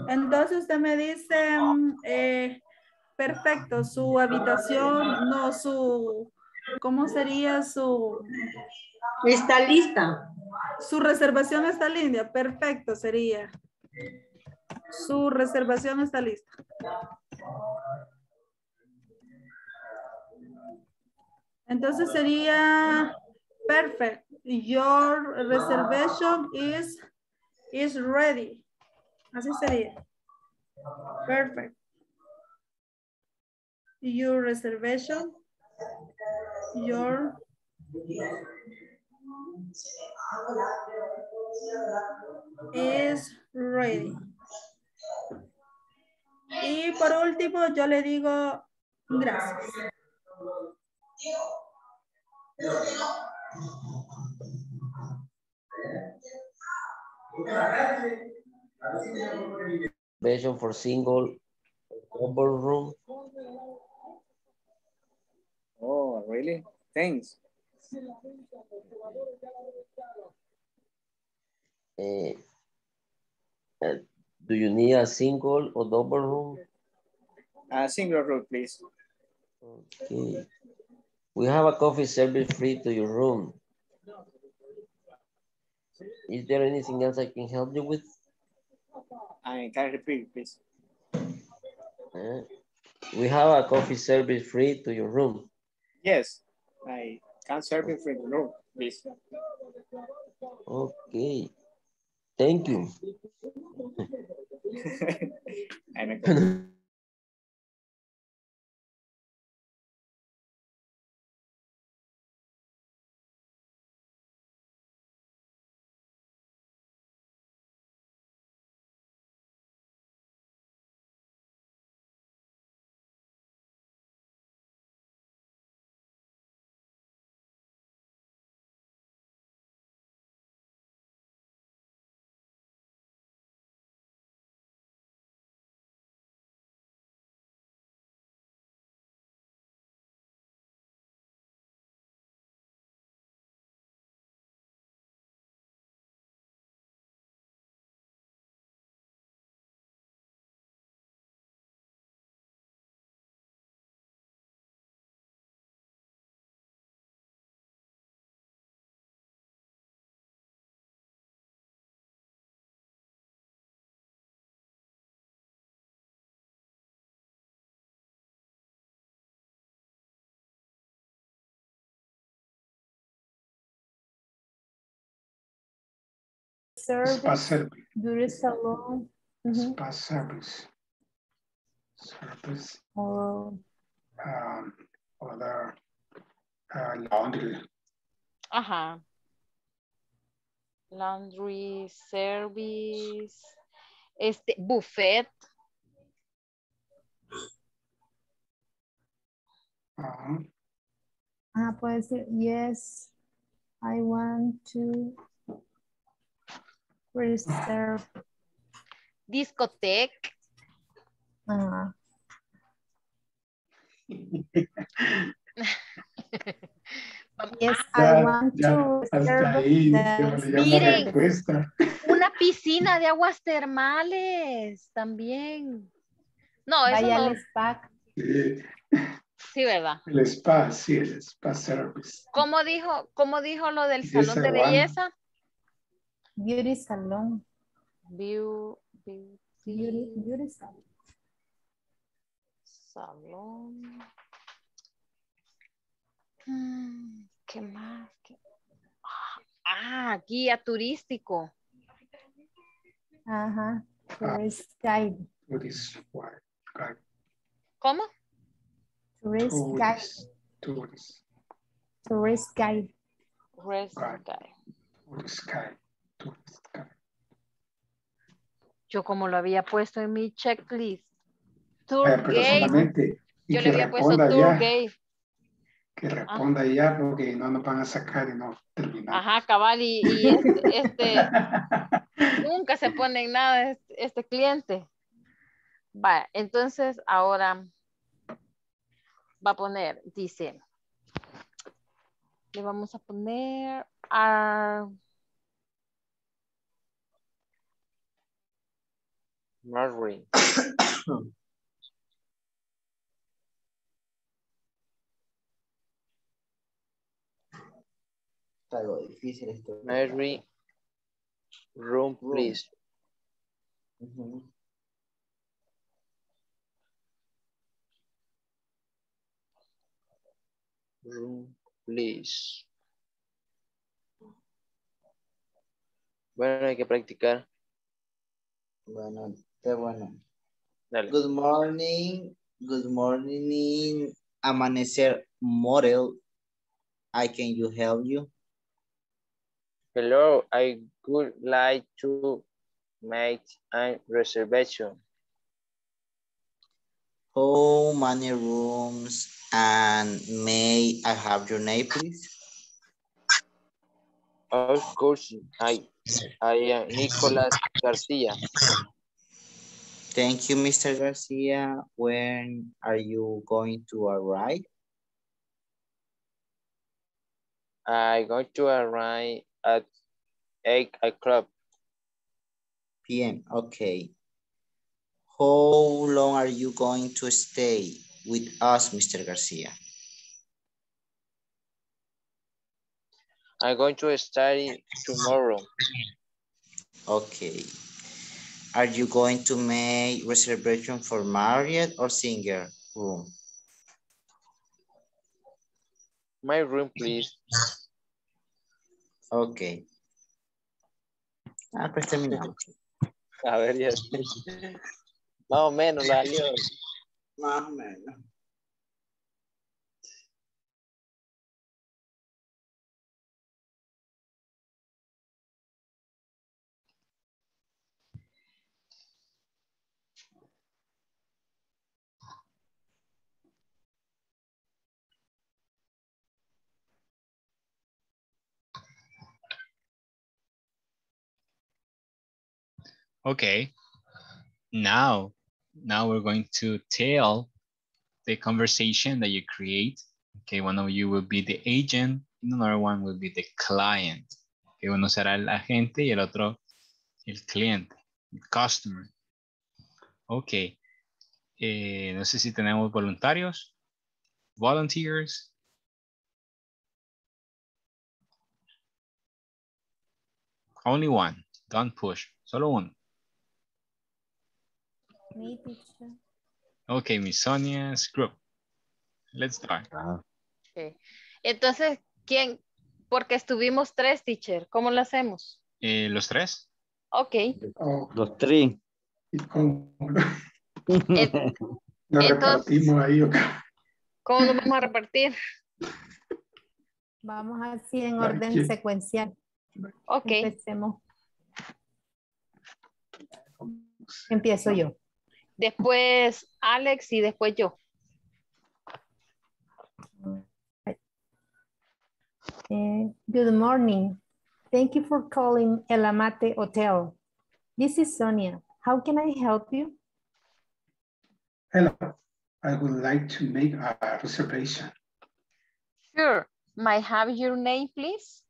Entonces usted me dice, mm, eh, perfecto, su habitación, no su, ¿cómo sería su? Está lista. Su reservación está linda, perfecto sería. Su reservación está lista. Entonces sería perfect. Your reservation is is ready. Así sería. Perfect. Your reservation. Your is ready. Y por último, yo le digo gracias. Version for single double room. Oh, really? Thanks. Eh, uh, do you need a single or double room? A single room, please. Okay. We have a coffee service free to your room. Is there anything else I can help you with? I can repeat, please. Uh, we have a coffee service free to your room. Yes, I can serve it for the room, please. Okay. Thank you. I'm Spa Service, service. beauty salon. Mhm. Spa service. Service. Oh, Um, other uh, laundry. Ajá. Laundry service. Este, buffet. Ajá. ah, puede ser, yes, I want to reserve. Discoteque. Ah, yes, I Ya, want ya. to Hasta ahí, Miren. Una piscina de aguas termales también. No, eso Vaya no. al spa. Sí, Sí, ¿verdad? el spa, sí, el spa service. ¿Cómo dijo, cómo dijo lo del salón de belleza? Beauty salon. View, beauty, Beauty, beauty salon. salón. Mm, ¿Qué más? ¿Qué- Ah, guía turístico. Ajá. Tourist guide. Tourist guide, guide, ¿Cómo? Tourist guide. tourist, tourist, guide. Guide. guide. tourist guide, tourist guide. Yo como lo había puesto en mi checklist. Eh, Tour pero gate. solamente y Yo le había puesto tour ya, gate. que responda ya porque no nos van a sacar y no terminar. Ajá, cabal, y, y este, este, nunca se pone en nada este, este cliente. Va, entonces ahora va a poner, dice, le vamos a poner a Marvin. Está algo difícil esto. Mary, room, please. Ujú. Room, please. Bueno, hay que practicar. Bueno, qué bueno. Dale. Good morning. Good morning. Amanecer model. I can you help you? Hello, I would like to make a reservation. How many rooms and may I have your name, please? Of course, I, I am Nicolas Garcia. Thank you, Mr. Garcia. When are you going to arrive? I going to arrive at 8 o'clock. PM. Okay. How long are you going to stay with us, Mr. Garcia? I'm going to study tomorrow. Okay. Are you going to make reservation for Marriott or single room? My room, please. Okay. Ah, pues terminamos. A ver, ya. Más o menos, la salió. Más o menos. Okay. Now, now we're going to tell the conversation that you create. Okay, one of you will be the agent and another one will be the client. Okay, uno será el agente y el otro el cliente, el customer. Ok. Eh, no sé si tenemos voluntarios. Volunteers. Only one. Don't push. Solo uno. Me, teacher. Okay, Miss Sonia's group. Let's start. Ok. Entonces, ¿quién? Porque estuvimos tres, teacher. ¿Cómo lo hacemos? Eh, ¿Los tres? Ok. Los tres. Nos Entonces- repartimos ahí. ok. ¿Cómo nos vamos a repartir? Vamos así en orden secuencial. Ok. Empecemos. Empiezo yo. Después Alex y después yo. Eh, good morning. Thank you for calling El Amate Hotel. This is Sonia. How can I help you? Hello, I would like to make a reservation. Sure. May I have your name, please?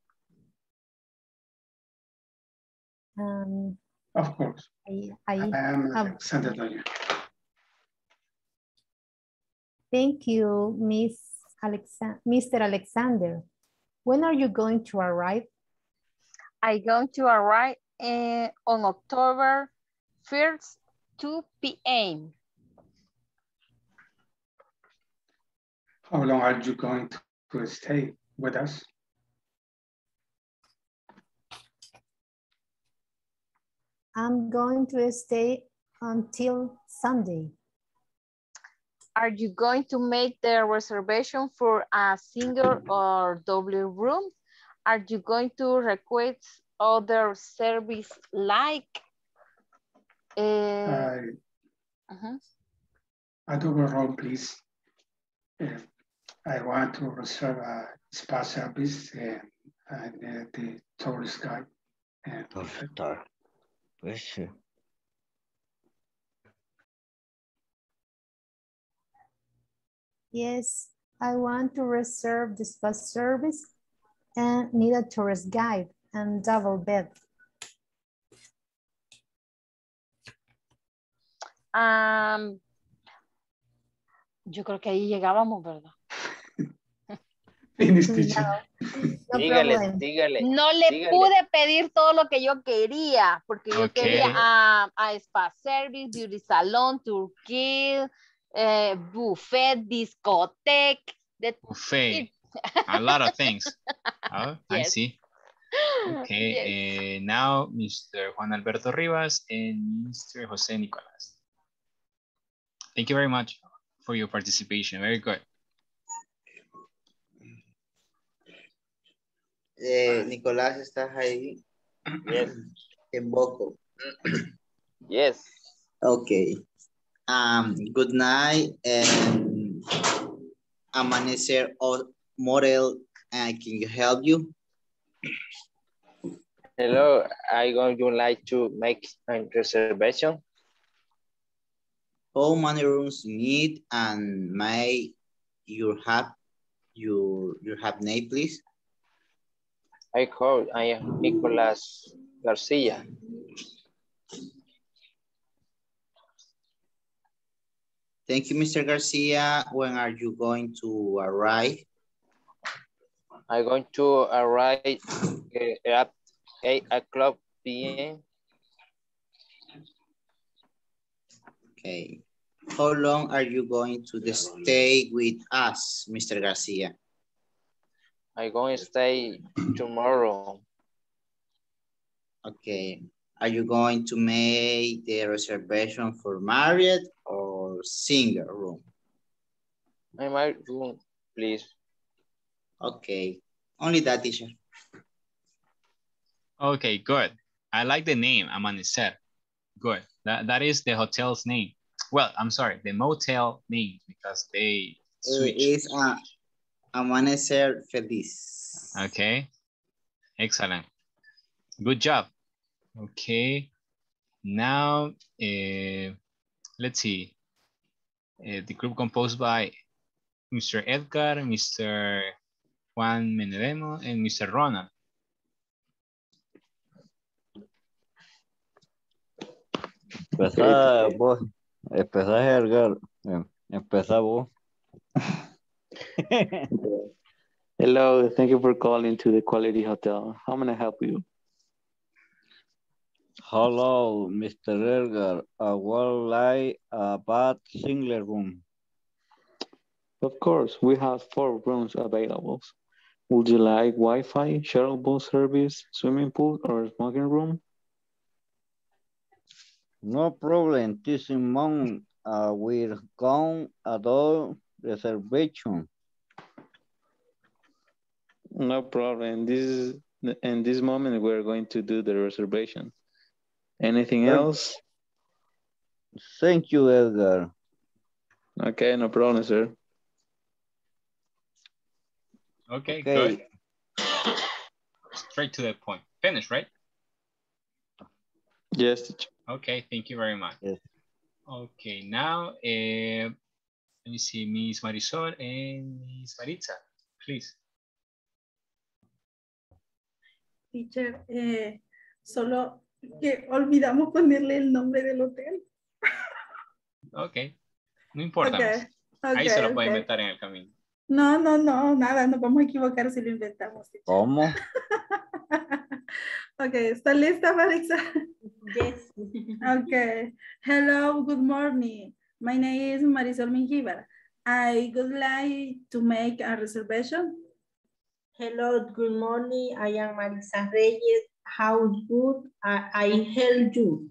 Um, Of course. I, I, I am um, Alexander Doña. thank you, Miss Alexa Mr. Alexander. When are you going to arrive? I'm going to arrive eh, on October 1st, 2 p.m. How long are you going to- to stay with us? I'm going to stay until Sunday. Are you going to make the reservation for a single or double room? Are you going to request other service like? I, uh-huh. I do a roll, please. Uh, I want to reserve a spa service and, and uh, the tourist guide. And Perfecto. Pues, eh, Yes, I want to reserve this bus service and need a tourist guide and double bed. Am, yo creo que ahí llegábamos, ¿verdad? No, teacher. no Dígale, dígale. No le dígale. pude pedir todo lo que yo quería, porque yo quería a, a spa service, beauty salon, turquía, eh, buffet, discoteca, de Buffet. A lot of things. Oh, I see. Okay, eh, now Mr. Juan Alberto Rivas and Mr. Jose Nicolas. Thank you very much for your participation. Very good. Eh, Nicolás, ¿estás ahí? Yes. En Boco. Yes. Okay. Um, good night and Amanecer o- model. Uh, can you help you? Hello, I going to like to make a reservation. How many rooms you need and may you have your you have name, please? I call, I am Nicolas Garcia. Thank you, Mr. Garcia. When are you going to arrive? I'm going to arrive eh, at 8 o'clock p.m. Okay. How long are you going to stay with us, Mr. Garcia? I'm going to stay tomorrow. Okay. Are you going to make the reservation for married or single room? In my room, please. Okay. Only that, teacher. Okay, good. I like the name, Amanecer. Good. That, that is the hotel's name. Well, I'm sorry, the motel name because they switch. It's uh, Amanecer Feliz. Okay. Excellent. Good job. Okay. Now, uh, let's see. Uh, the group composed by Mr. Edgar, Mr. Juan Menedemo, and Mr. Ronald. Empezá vos. Empezá Edgar. Em- Empezá vos. Hello, thank you for calling to the Quality Hotel. How can I help you? Hello, Mr. Edgar. I would like a bad single room. Of course, we have four rooms available. Would you like Wi-Fi, shareable service, swimming pool, or smoking room? No problem. This month uh, gone at adult reservation. No problem. This is in this moment we're going to do the reservation. Anything Thank- else? Thank you, Edgar. Okay, no problem, sir. Okay, Okay. good. Straight to the point. Finish, right? Yes, teacher. Okay, thank you very much. Yes. Okay, now, uh, let me see, Miss Marisol and Miss Maritza, please. Teacher, eh, solo Que olvidamos ponerle el nombre del hotel. Ok. No importa. Ok. Ahí se lo puede ok. inventar en el camino. No, no, no, nada, nos vamos a equivocar si lo inventamos. ¿Cómo? Ok, ¿está lista, Marixa? Yes. Okay. Hello, good morning. My name is Marisol Menjívar. I would like to make a reservation. Hello, good morning. I am Marisa Reyes. How good I, I help you?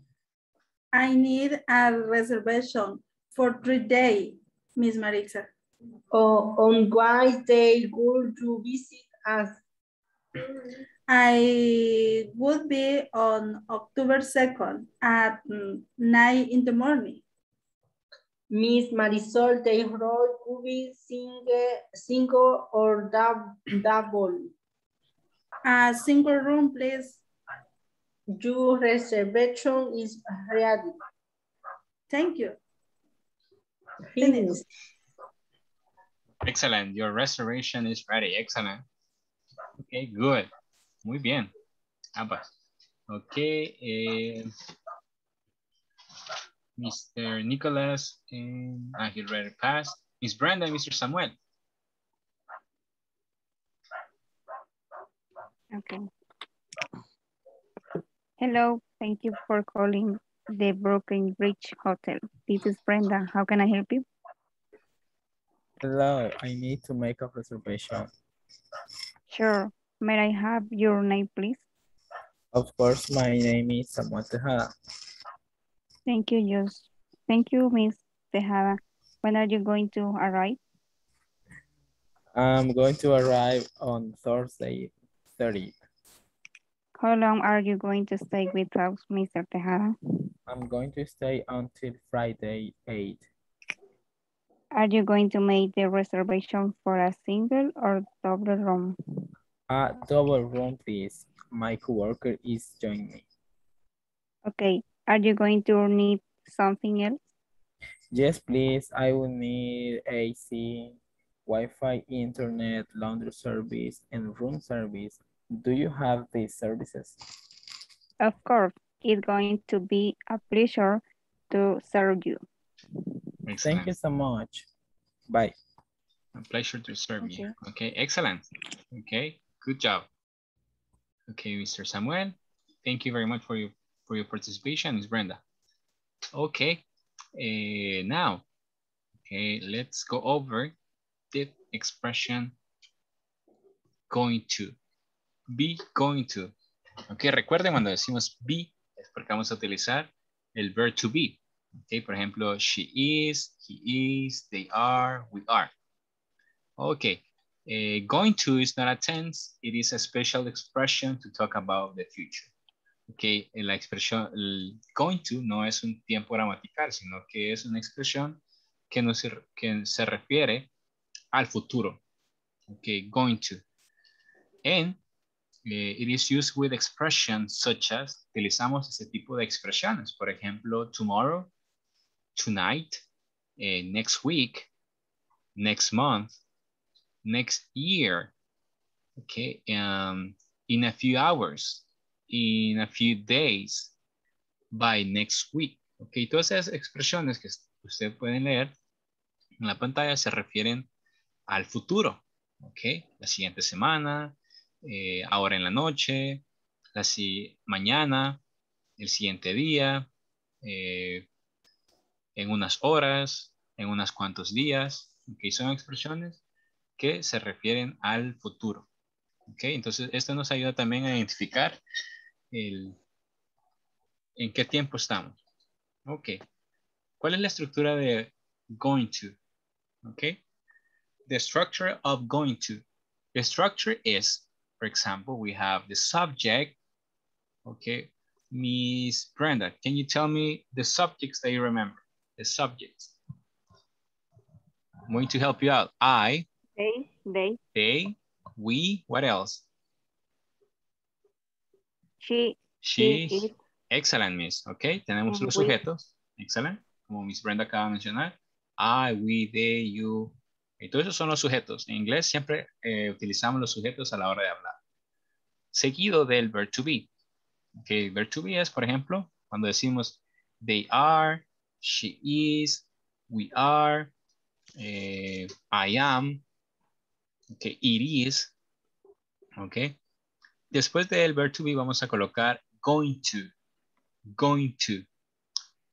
I need a reservation for three days, Miss Marisa. Oh, on what day would you visit us? I would be on October 2nd at mm, 9 in the morning. Miss Marisol, the role will be single, single or double. A single room, please. Your reservation is ready. Thank you. Finished. Excellent. Your reservation is ready. Excellent. Okay, good. Muy bien. Ambas. Okay. eh, Mr. Nicholas and ah, he already passed. Miss Brenda and Mr. Samuel. Okay. Hello, thank you for calling the Brooklyn Bridge Hotel. This is Brenda. How can I help you? Hello, I need to make a reservation. Sure. May I have your name, please? Of course, my name is Samuel Tejada. Thank you, just thank you, Miss Tejada. When are you going to arrive? I'm going to arrive on Thursday 30. How long are you going to stay with us, Mr. Tejada? I'm going to stay until Friday 8. Are you going to make the reservation for a single or double room? A double room, please. My coworker is joining me. Okay. Are you going to need something else? Yes, please. I will need AC, Wi-Fi, internet, laundry service, and room service. Do you have these services? Of course, it's going to be a pleasure to serve you. Thank you so much. Bye. A pleasure to serve you. Okay, excellent. Okay, good job. Okay, Mr. Samuel, thank you very much for your for your participation, Miss Brenda. Okay, eh, now, okay, let's go over the expression going to. Be going to. Ok, recuerden cuando decimos be es porque vamos a utilizar el verb to be. Ok, por ejemplo, she is, he is, they are, we are. Ok, eh, going to is not a tense, it is a special expression to talk about the future. Eh, la expresión going to no es un tiempo gramatical, sino que es una expresión que, no se, que se refiere al futuro. Ok, going to. And eh, it is used with expressions such as, utilizamos ese tipo de expresiones, por ejemplo, tomorrow, tonight, eh, next week, next month, next year, okay, um, in a few hours, in a few days, by next week, okay, todas esas expresiones que usted pueden leer en la pantalla se refieren al futuro, ok, la siguiente semana, eh, ahora en la noche, la si mañana, el siguiente día, eh, en unas horas, en unos cuantos días. Okay, son expresiones que se refieren al futuro. Okay, entonces, esto nos ayuda también a identificar el, en qué tiempo estamos. Ok. ¿Cuál es la estructura de going to? Okay. The structure of going to. The structure is For example, we have the subject. Okay, Miss Brenda, can you tell me the subjects that you remember? The subjects. I'm going to help you out. I, They, they, they, we, what else? She, She. he, it, Excellent, Miss. Ok, tenemos los We. sujetos. Excellent. Como Miss Brenda acaba de mencionar. I, we, they, you. Y todos esos son los sujetos. En inglés siempre eh, utilizamos los sujetos a la hora de hablar. Seguido del verb to be. Ok, verb to be es, por ejemplo, cuando decimos they are, she is, we are, eh, I am, ok, it is, ok. Después del verb to be vamos a colocar going to, going to,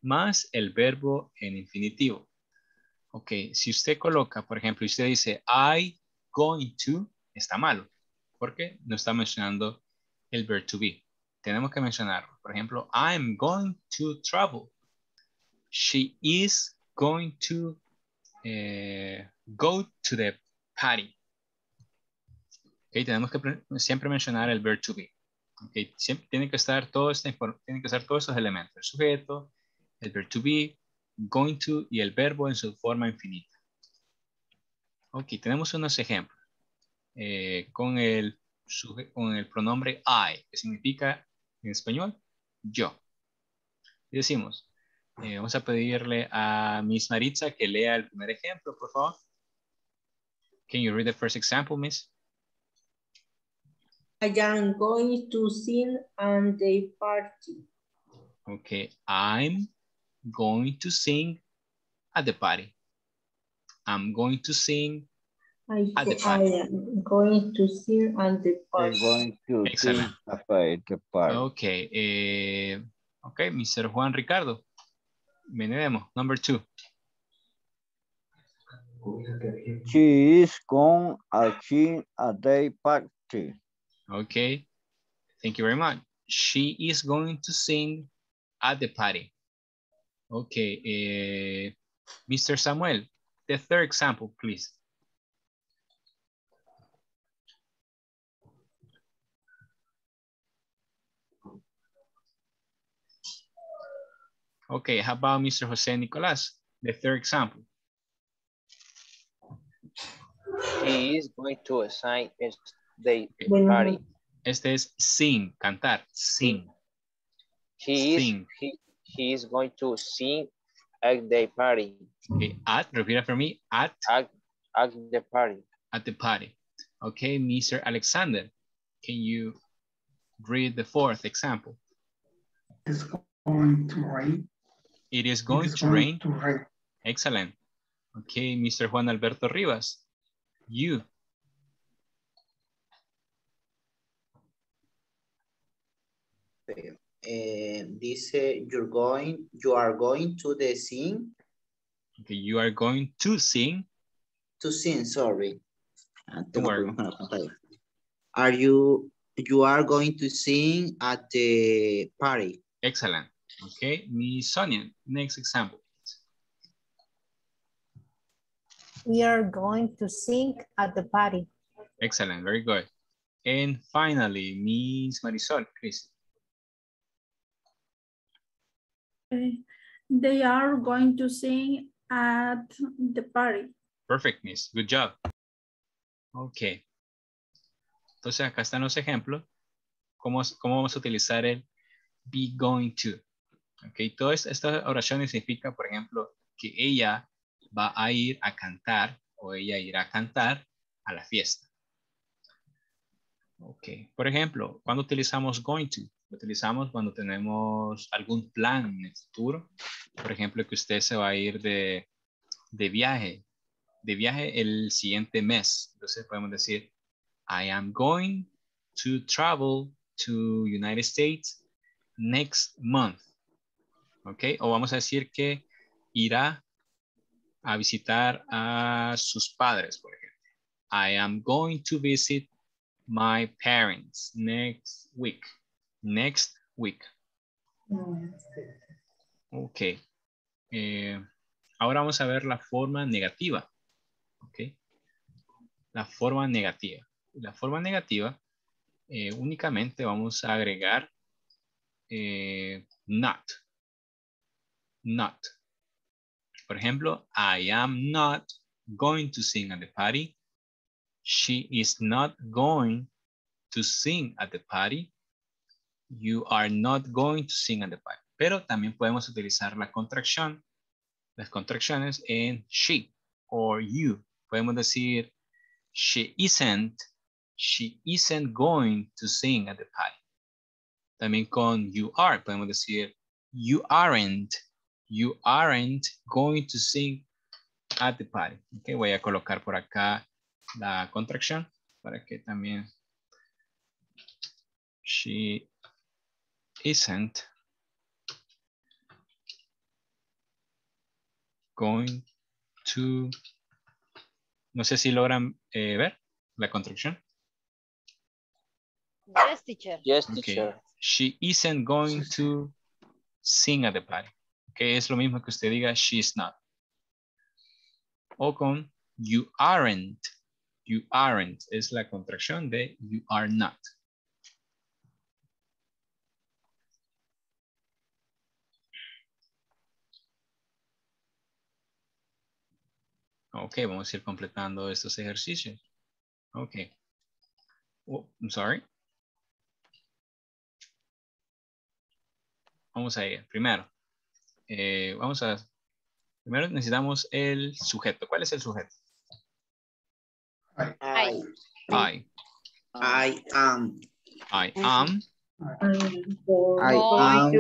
más el verbo en infinitivo. Ok, si usted coloca, por ejemplo, usted dice I going to, está malo, porque no está mencionando el verb to be. Tenemos que mencionarlo. Por ejemplo, I'm going to travel. She is going to eh, go to the party. Okay, tenemos que siempre mencionar el verb to be. Okay, siempre tiene que estar todo este, tiene que estar todos estos elementos. El sujeto, el verb to be, going to y el verbo en su forma infinita. Ok, tenemos unos ejemplos. Eh, con, el, con el pronombre I, que significa en español yo. Y decimos, eh, vamos a pedirle a Miss Maritza que lea el primer ejemplo, por favor. Can you read the first example, Miss? I am going to sing at the party. Okay, I'm going to sing at the party. I'm going to sing I, at the party. I am going to sing at the I'm party. going to Excellent. sing at the party. Okay, eh, okay, Mr. Juan Ricardo. Venemos, number two. She is going to sing at the party. Okay, thank you very much. She is going to sing at the party. Okay, eh, Mr. Samuel, the third example, please. Okay, how about Mr. Jose Nicolas, the third example? He is going to assign the Bueno, party. Este es sing, cantar, sing. He is, Sing. he, he is going to sing at the party. Okay, at, repeat after me, at, At, at the party. at the party. Okay, Mr. Alexander, can you read the fourth example? It's going to rain. It is going is to rain. to rain. Excellent. Okay, Mr. Juan Alberto Rivas, you. Eh, dice, you're going, you are going to the sing, Okay, you are going to sing. to sing, sorry. Ah, tengo worry. problemas con la pantalla. Are you, you are going to sing at the party? Excellent. Okay, Miss Sonia, next example. We are going to sing at the party. Excellent, very good. And finally, Miss Marisol, please. They are going to sing at the party. Perfect, Miss. Good job. Ok. Entonces acá están los ejemplos. ¿Cómo, cómo vamos a utilizar el be going to? Ok. Todas estas oraciones significa, por ejemplo, que ella va a ir a cantar o ella irá a cantar a la fiesta. Ok. Por ejemplo, cuando utilizamos going to? Utilizamos cuando tenemos algún plan en el futuro. Por ejemplo, que usted se va a ir de, de viaje de viaje el siguiente mes. Entonces podemos decir, I am going to travel to United States next month. ¿Ok? O vamos a decir que irá a visitar a sus padres, por ejemplo. I am going to visit my parents next week. Next week. Ok. Eh, ahora vamos a ver la forma negativa. ¿ok? La forma negativa. La forma negativa eh, únicamente vamos a agregar eh, not. Not. Por ejemplo, I am not going to sing at the party. She is not going to sing at the party. You are not going to sing at the party. Pero también podemos utilizar la contracción, las contracciones en she or you. Podemos decir, she isn't, she isn't going to sing at the party. También con you are, podemos decir you aren't, you aren't going to sing at the party. Ok, voy a colocar por acá la contracción para que también she isn't going to no sé si logran eh, ver la contracción. Yes, teacher. Yes, Okay. teacher. She isn't going to sing at the party. Que es lo mismo que usted diga she's not. O con you aren't. You aren't es la contracción de you are not. Ok, vamos a ir completando estos ejercicios. Ok. Oh, I'm sorry. Vamos a ir. Primero, eh, vamos a... Primero necesitamos el sujeto. ¿Cuál es el sujeto? I. I. I am. I am. I am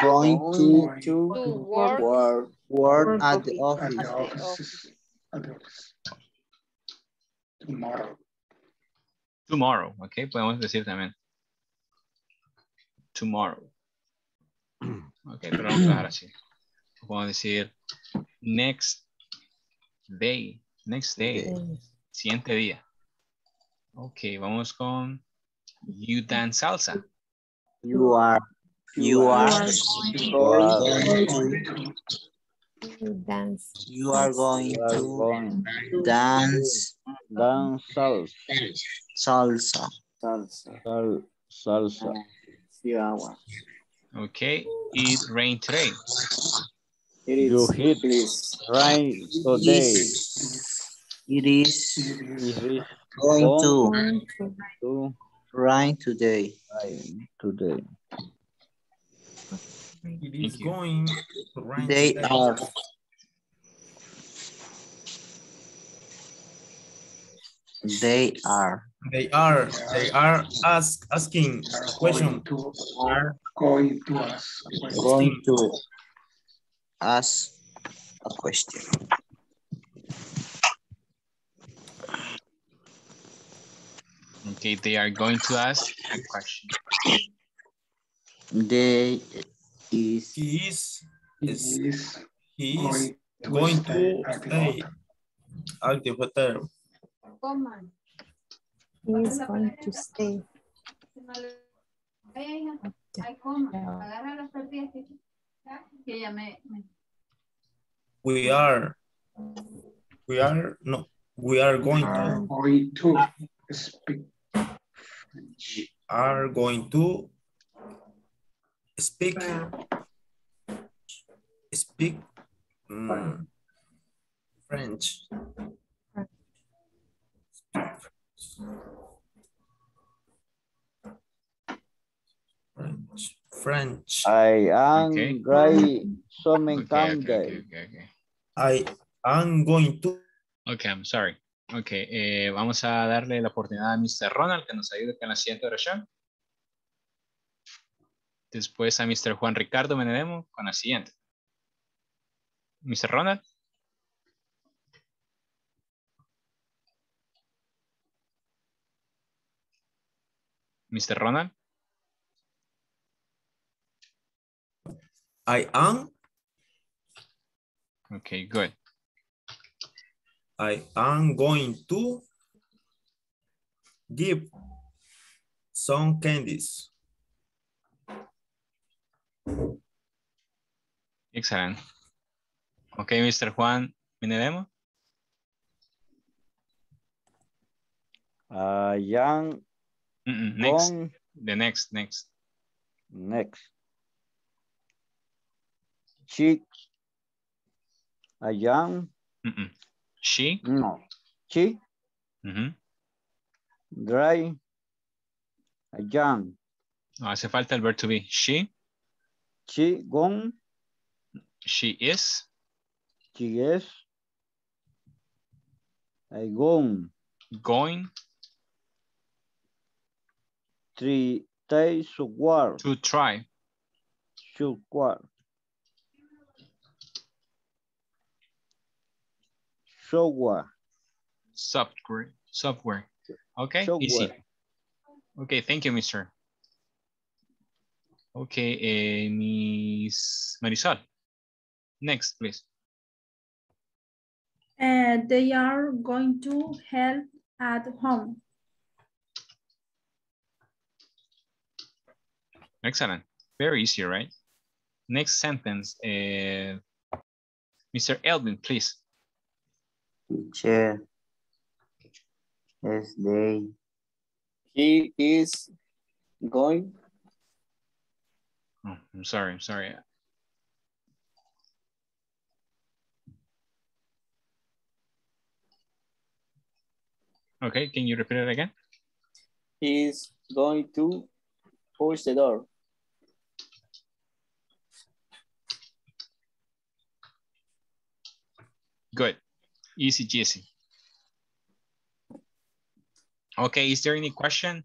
going to, To work. work, work at the office. Tomorrow. Tomorrow. Ok, podemos decir también. Tomorrow. Ok, pero vamos a dejar así. Podemos decir next day. Next day. Siguiente día. Ok, vamos con you dance salsa. You are, you are dance. You are going You are to going dance dance salsa. salsa. Salsa. Sal, salsa. Sí. Ok, it rain today. It You hit please. rain today. It is It is going to Going to to rain today. rain today. It is going to rain They today. are. They are. They are, they are ask, asking a question. Going to, Are going to ask. going to ask a question. Okay, they are going to ask a question. They is He is, He is is he is going to going stay to at the stay hotel. at the hotel. he is going to stay. We are, we are, no, we are going Are to, going to speak are going to speak, speak mm, French. French, French. I am Okay. great swimming Okay, okay, okay, okay. I am going to, Okay, I'm sorry. Ok, eh, vamos a darle la oportunidad a Mr. Ronald que nos ayude con la siguiente oración. Después a Mr. Juan Ricardo Menedemo con la siguiente. Mr. Ronald. Mr. Ronald. I am, Okay, good. I am going to give some candies. Excellent. Ok, Mr. Juan Menedemo. I am Mm, mm, next, going the next, next. next. She, I am, Mm, mm. She. no, she, Ujú. dry, I am, No, hace falta el verbo to be. She, she gone, she is, she is, I gone, going, three, stay somewhere. To try. Somewhere. Software. Software. Software. Okay, Software. easy. Okay, thank you, Mr. Okay, Miss Marisol. Next, please. Uh, they are going to help at home. Excellent. Very easy, right? Next sentence. eh, Mr. Elvin, please. Teacher. Yes, they. He is going. Oh, I'm sorry, I'm sorry. Okay, can you repeat it again? He's going to push the door. Good. Easy cheesy. Okay, is there any question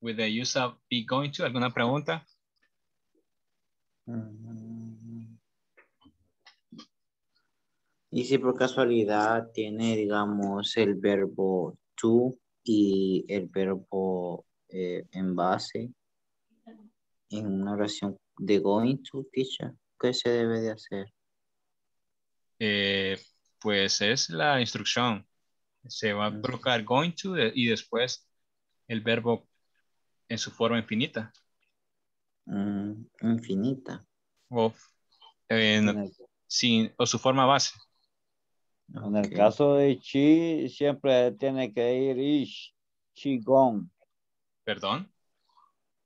with the use of be going to? ¿Alguna pregunta? Mm. Y si por casualidad tiene, digamos, el verbo to y el verbo eh, en base en una oración de going to, teacher, ¿qué se debe de hacer? Eh, pues es la instrucción. Se va a colocar going to de- y después el verbo en su forma infinita. Mm, infinita. O, sin, o su forma base. en el caso de she, siempre tiene que ir ish, gone. Perdón.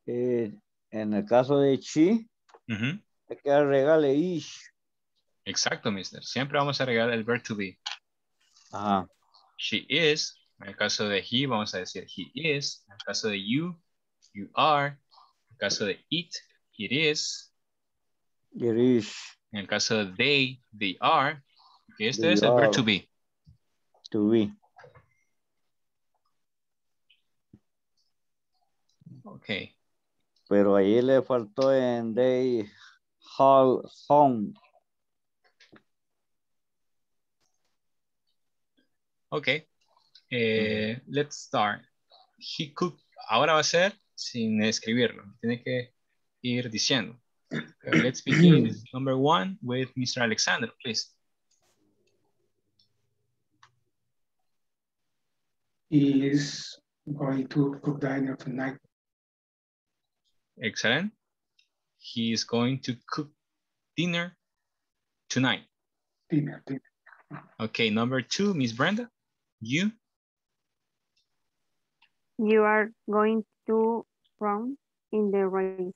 Eh, en el caso de Ujú. hay que agregarle ish. Exacto, mister. Siempre vamos a agregar el verb to be. Ajá. She is. En el caso de he, vamos a decir he is. En el caso de you, you are. Caso de it, it is. It is En el caso de they, they are. Que este They es el verb are. to be. to be. Ok. Pero ahí le faltó en they have home. Ok. Eh, let's start. He cooked. Ahora va a ser sin escribirlo. Tiene que ir diciendo. Okay, let's begin. Number one with Mr. Alexander, please. He is going to cook dinner tonight. Excellent. He is going to cook dinner tonight. Dinner, dinner. Okay, number two, Miss Brenda. You. You are going to run in the race.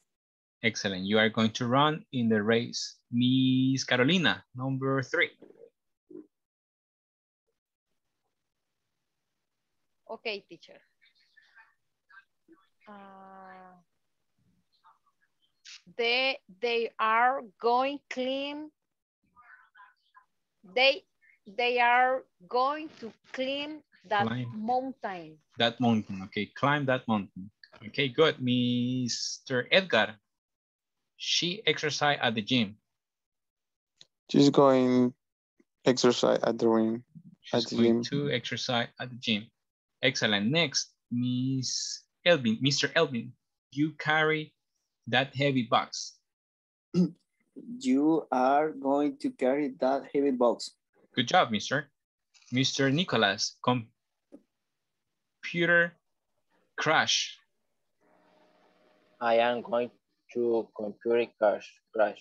Excellent. You are going to run in the race. Miss Carolina, number three. Okay, teacher. Uh, they they are going clean. They they are going to climb that Climb. mountain. That mountain. Okay, climb that mountain. Okay, good. Mr. Edgar. She exercise at the gym. She's going exercise at the ring. She's At the going gym. to exercise at the gym. Excellent. Next, Miss Elvin, Mr. Elvin, you carry that heavy box. You are going to carry that heavy box. Good job, Mr. Mr. Nicholas, computer crash. I am going to computer crash. crash.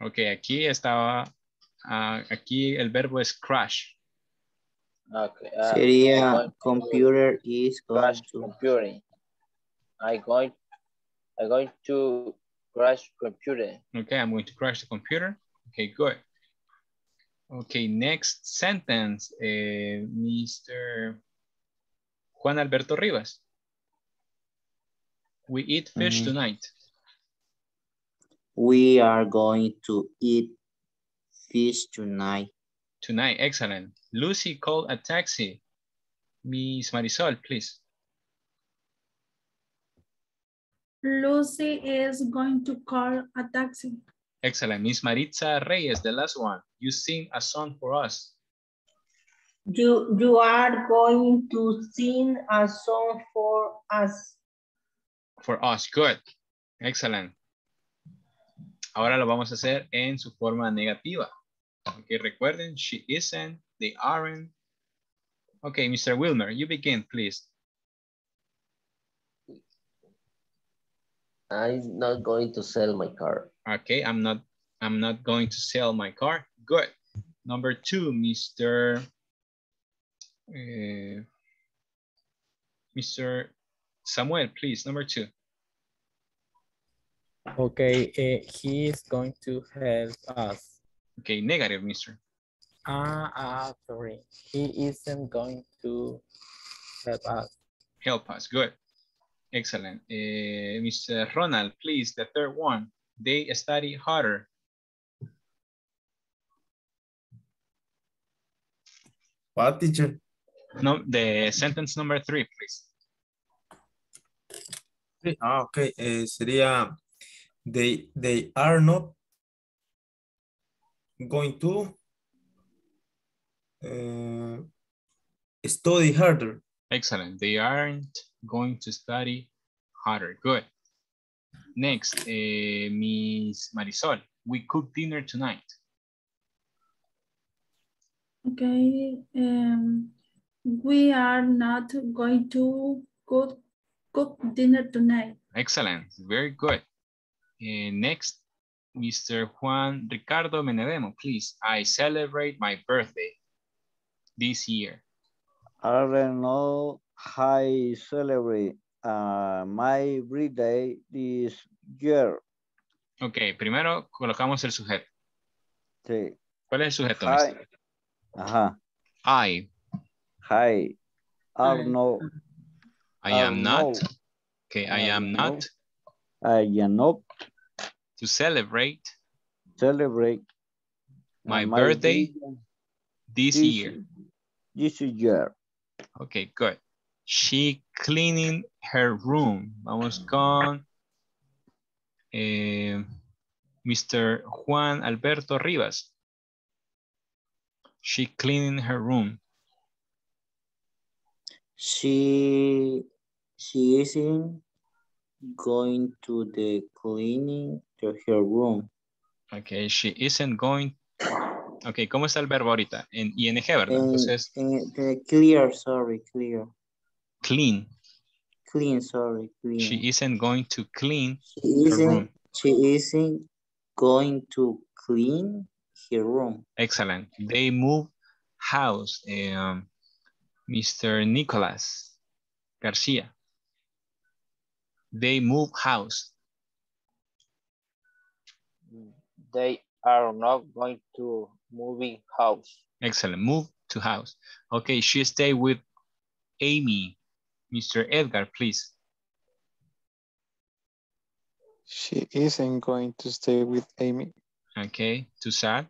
Ok, aquí estaba, ah, aquí el verbo es crash. Okay. uh, Sería going to computer is going crash to. computing. I going I going to crash computer. Okay, I'm going to crash the computer. Okay, good. Okay, next sentence, eh, Mr. Juan Alberto Rivas. We eat fish Mhm. tonight. We are going to eat fish tonight. Tonight, excellent. Lucy called a taxi. Miss Marisol, please. Lucy is going to call a taxi. Excellent. Miss Maritza Reyes, the last one. You sing a song for us. You, you are going to sing a song for us. For us. Good. Excellent. Ahora lo vamos a hacer en su forma negativa. Ok, recuerden, she isn't, they aren't. Okay, Mr. Wilmer, you begin, please. I'm not going to sell my car. Okay, I'm not I'm not going to sell my car. Good. Number two, Mr. Uh, Mr. Samuel, please, number two. Okay, uh, he is going to help us. Okay, negative, Mr. Ah, ah, sorry. He isn't going to help us. Help us, good. Excellent. Uh, Mr. Ronald, please, the third one. They study harder. What, teacher? No, the sentence number three, please. Ah, ok. Eh, sería, they, they are not going to uh, study harder. Excellent. They aren't going to study harder. Good. Next, uh, Miss Marisol. We cook dinner tonight. Okay. Um, we are not going to cook, cook dinner tonight. Excellent. Very good. Uh, next, Mr. Juan Ricardo Menedemo, please. I celebrate my birthday this year. I don't know how I celebrate uh, my birthday this year. Ok, primero colocamos el sujeto. Sí. ¿Cuál es el sujeto? Hi. Ajá. I. Hi. I know. I am not. Okay, I am not I am not to celebrate celebrate my my birthday this this- year. this year. Okay, good. She cleaning her room. Vamos con eh, Mr. Juan Alberto Rivas. She cleaning her room. She she isn't going to the cleaning to her room. Okay, she isn't going. Okay, ¿cómo está el verbo ahorita? En ING, ¿verdad? And, Entonces, and the clear, sorry, clear. clean. Clean, sorry, clean. She isn't going to clean She her isn't, room. she isn't going to clean her room. Excellent. They move house. Um, Mr. Nicolas Garcia. They move house. They are not going to moving house. Excellent. Move to house. Okay, she stay with Amy. Mr. Edgar, please. She isn't going to stay with Amy. Okay, too sad.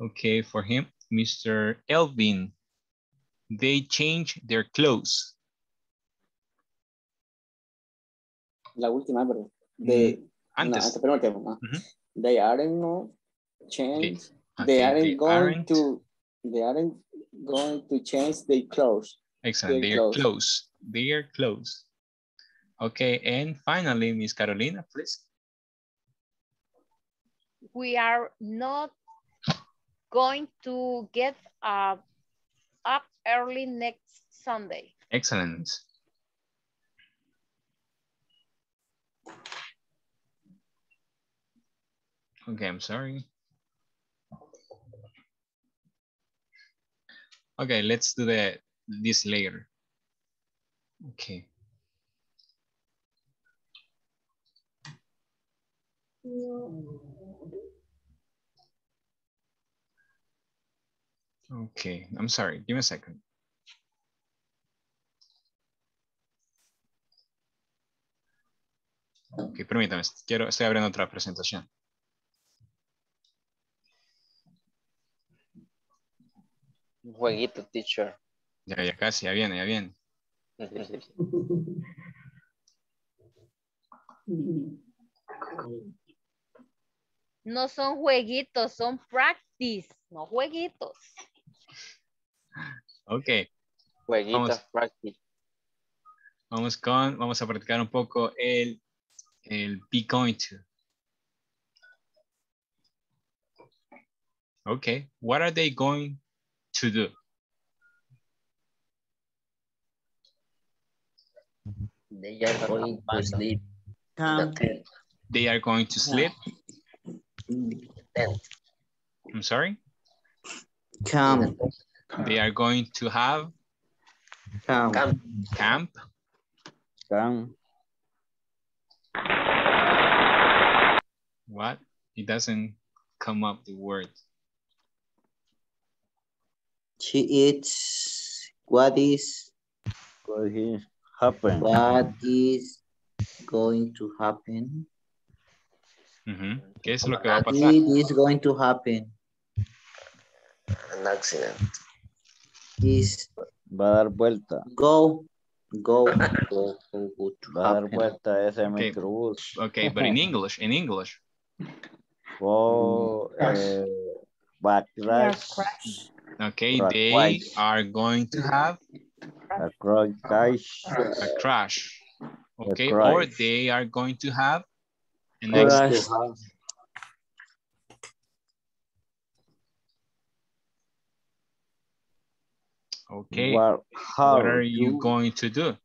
Okay, for him, Mr. Elvin. They change their clothes. La última, perdón. De, no, Antes. hasta penúltimo. ah. Ujú. They aren't no change. Okay, They aren't they going aren't. to. They aren't going to change their clothes. Excellent. Their They are clothes. close. They are close. Okay, and finally, Miss Carolina, please. we are not going to get uh, up early next Sunday. Excellent. Okay, I'm sorry. Okay, let's do the this later. Okay. Mm. Okay, I'm sorry. Give me a second. Ok, permítame. Quiero, estoy abriendo otra presentación. Un jueguito, teacher. Ya, ya casi, ya viene, ya viene. No son jueguitos, son practice, no jueguitos. Ok. Jueguitos, Vamos. practice. Vamos con, vamos a practicar un poco el, el be going to. Okay, what are they going to do? They are going to sleep. Camp. They are going to sleep. I'm sorry. Camp. They are going to have Camp. camp. Camp. What? It doesn't come up the word. She eats. What is? What is happen? What is going to happen? Ujú. ¿Qué es lo que va a pasar? What is going to happen? An accident. Is Va a dar vuelta. go. Go. Go. go Va a dar vuelta ese Okay. microbús. Okay, but in English, in English. Go. Eh, va a crash. Okay, Right. they are going to have A crash. Crash. a crash. Okay, crash. or they are going to have an Crash. accident. Okay, What, how what are you you going to do?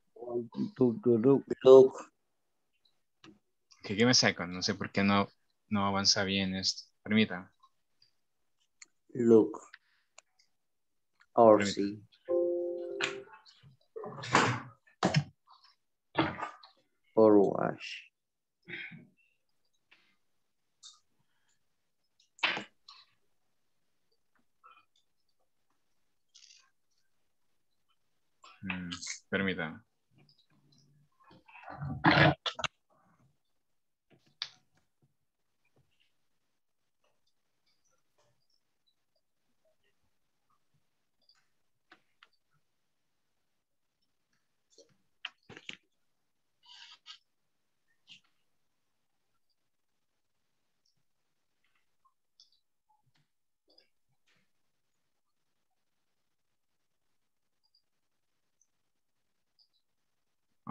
to, to do? Look. Okay, give me a second. No sé por qué no, no avanza bien esto. Permítame. Look. Or Permítame. see. Or wash. Mm.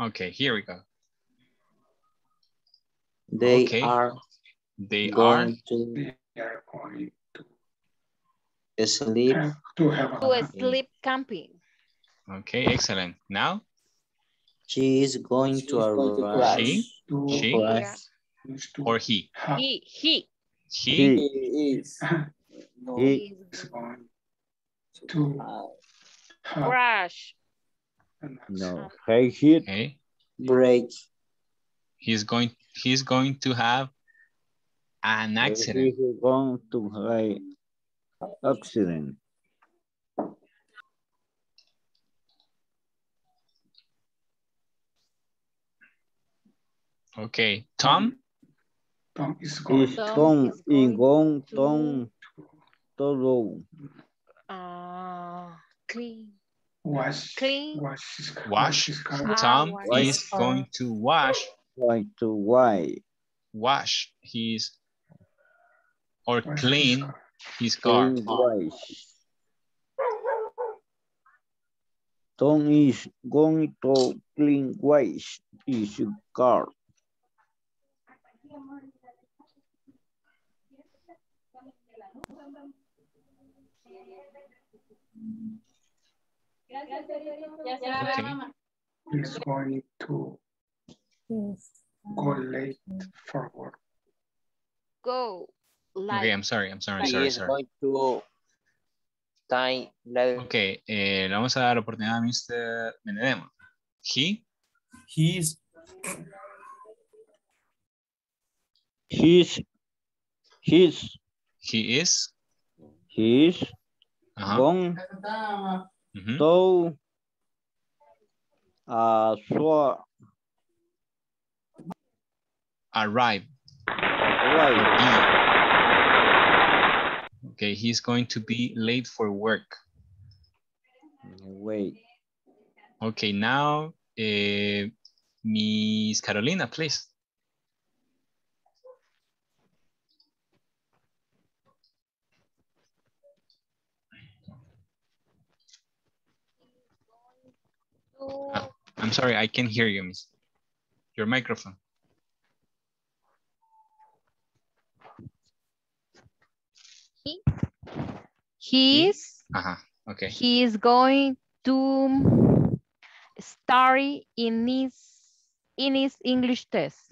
Okay, here we go. They Okay. are They are going to They are going sleep. to have To a sleep camping. okay, excellent. Now She is going to going to arrive. she, to she, Crash. is or he. He, he. He, He is. No. He, is going to Uh, have Crash. an no. Hey, hit. okay. Break. He's going he's going to have an accident. He's going to have accident. Okay. Tom, Tom is going Tom is going gone to- Tom todo. Uh, clean. Wash Clean. wash his car. wash. his car. Ah, Tom wash. is going to wash Going to why? wash his or Wash his clean car. his car. Wash. Tom is going to clean wash his car. Okay. He's going to go late for work. Go. Like. Okay, I'm sorry, I'm sorry, He sorry, is sorry. going to time letter. Ok, eh, le vamos a dar oportunidad a Mr. Benedemo. He, He's He's he's he is, he's ajá, ujú, to uh so arrive. right. Okay, he's going to be late for work. Wait. Okay, now, eh, Miss Carolina, please. I'm sorry, I can't hear you, miss. Your microphone. He, He's Uh-huh, okay. he is going to study in his in his English test.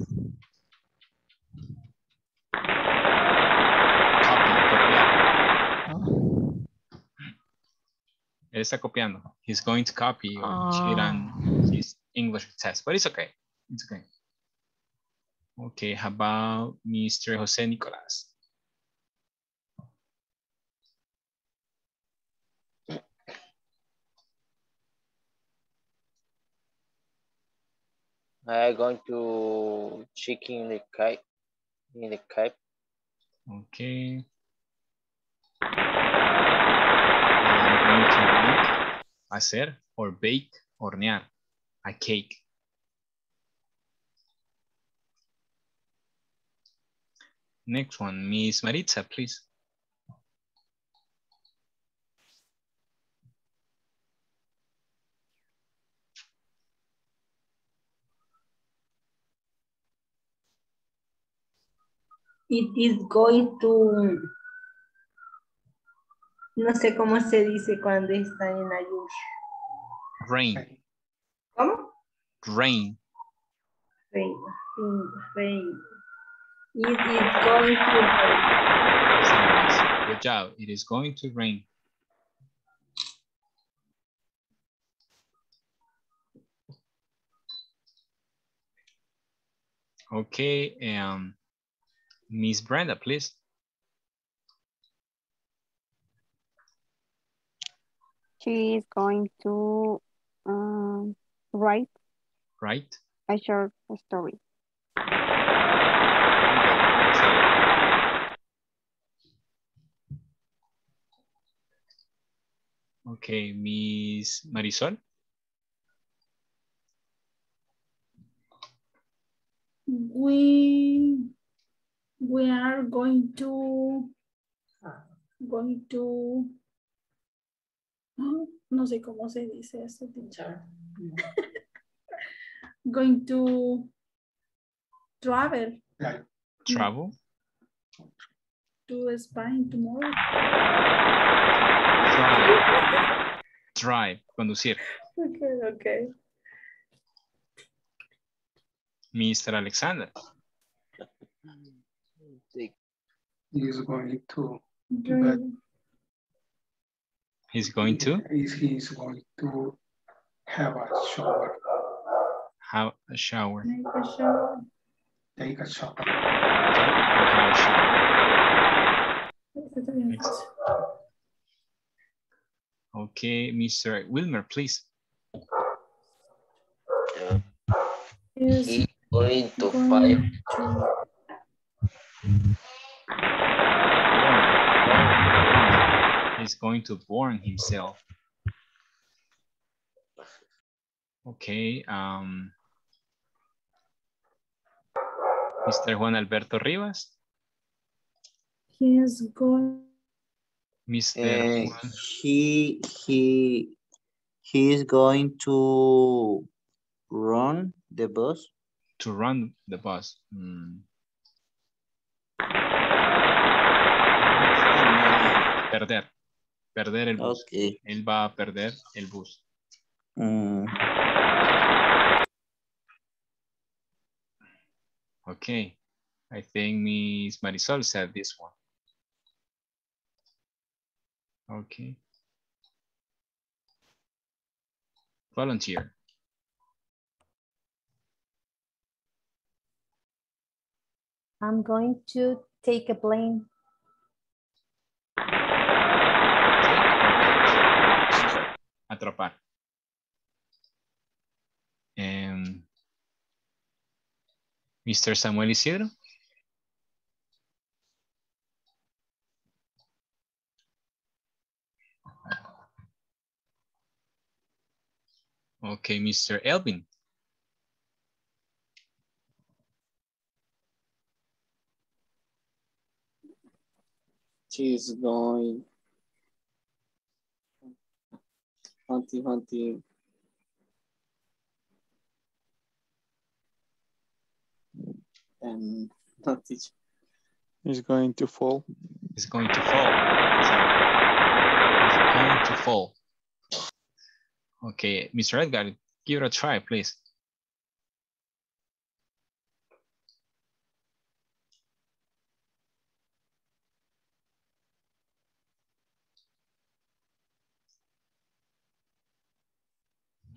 Él está copiando. He's going to copy or ah. cheat on his English test, but it's okay. It's okay. Okay, how about Mr. Jose Nicolas? I'm going to check in the kite. In the kite. Okay. To make, hacer, or bake, hornear, a cake. Next one, Miss Maritza, please. It is going to... No sé cómo se dice cuando está en la lluvia. Rain, ¿Cómo? rain. Rain, rain, rain. It is going to rain. Good job. It is going to rain. Okay, um, Miss Brenda, please. She is going to um, write Right? a short story. Okay, Miss Marisol. We we are going to going to no sé cómo se dice eso teacher. going to travel Travel. to Spain tomorrow. Drive. Drive. Conducir. Okay, okay. Mr. Alexander. He is going to. He's going to is he is going to have a shower, have a shower. Make a shower. take a shower. Or have a shower. Next. Okay, Mr. Wilmer, please. Yes. He going to Going five. to- He's going to burn himself. Okay, um, Mr. Juan Alberto Rivas, He is going Mr. Uh, he he he is going to run the bus. to run the bus. Hmm. Perder, perder el bus. Okay. Él va a perder el bus. Mm, Okay, I think Miss Marisol said this one. Okay. Volunteer. I'm going to take a plane. Atrapar. Mr. Samuel Isidro. Okay, Mr. Elvin. She's going. hunting, hunting. And not teach. Going to fall. He's going to fall. He's going to fall. Okay, Mr. Edgar, give it a try, please.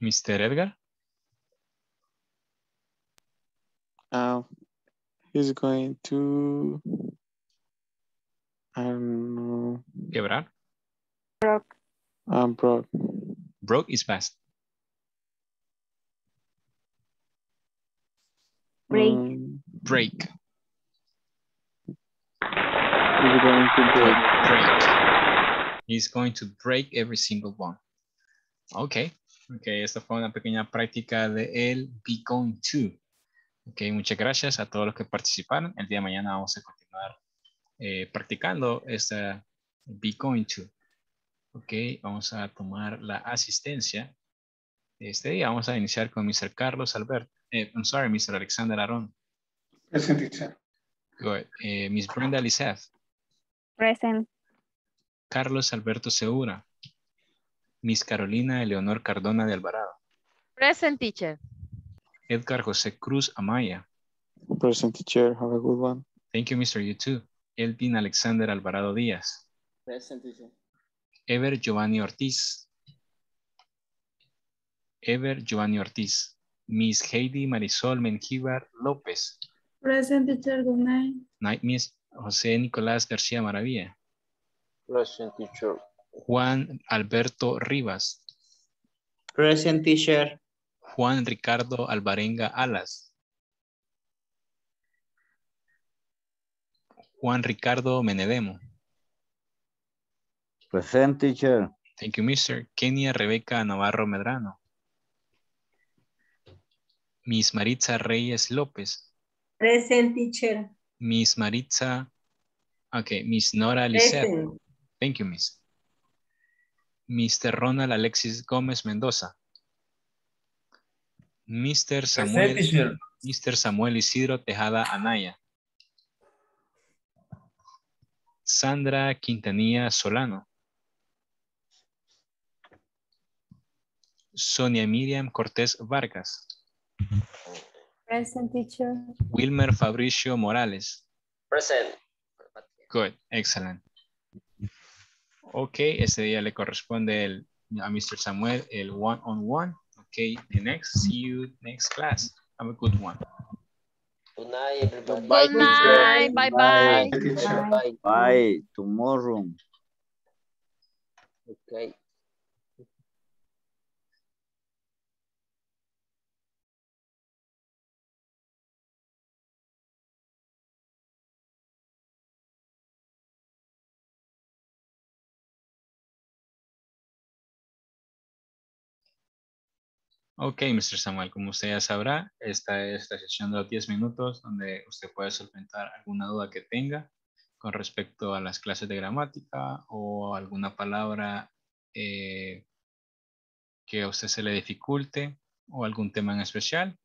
Mr. Edgar? Uh, he's going to, I don't know, Quebrar. um, broke. Broke is past. Break. Um, Break. he's going to break. Break. He's going to break every single one. Ok. Ok, esta fue una pequeña práctica de el be going to. Ok, muchas gracias a todos los que participaron. El día de mañana vamos a continuar eh, practicando esta be going to. Ok, vamos a tomar la asistencia. Este día vamos a iniciar con Mr. Carlos Albert. Eh, I'm sorry, Mr. Alexander Aron. Present teacher. Good. Eh, Miss Brenda Lizeth. Present. Carlos Alberto Segura. Miss Carolina Eleonor Cardona de Alvarado. Present teacher. Edgar José Cruz Amaya. Present teacher, have a good one. Thank you, Mr. You too. Elvin Alexander Alvarado Díaz. Present teacher. Ever Giovanni Ortiz. Ever Giovanni Ortiz. Miss Heidi Marisol Mengíbar López. Present teacher, good night. Night Miss José Nicolás García Maravilla. Present teacher. Juan Alberto Rivas. Present teacher. Juan Ricardo Alvarenga Alas. Juan Ricardo Menedemo. Present teacher. Thank you, Mr. Kenia Rebeca Navarro Medrano. Miss Maritza Reyes López. Present teacher. Miss Maritza. Okay, Miss Nora Lisset. Present. Thank you, Miss. Mr. Ronald Alexis Gómez Mendoza. Mr. Samuel. Mr. Samuel Isidro Tejada Anaya. Sandra Quintanilla Solano. Sonia Miriam Cortés Vargas. Present teacher. Wilmer Fabricio Morales. Present. Good, excellent. Ok, este día le corresponde el, a Mr. Samuel el one on one. Ok, the next, see you next class. Have a good one. Good night, everybody. Good night. Bye bye. teacher. Bye. Bye. Tomorrow. Okay. Ok, Mr. Samuel, como usted ya sabrá, esta es la sesión de los 10 minutos donde usted puede solventar alguna duda que tenga con respecto a las clases de gramática o alguna palabra eh, que a usted se le dificulte o algún tema en especial.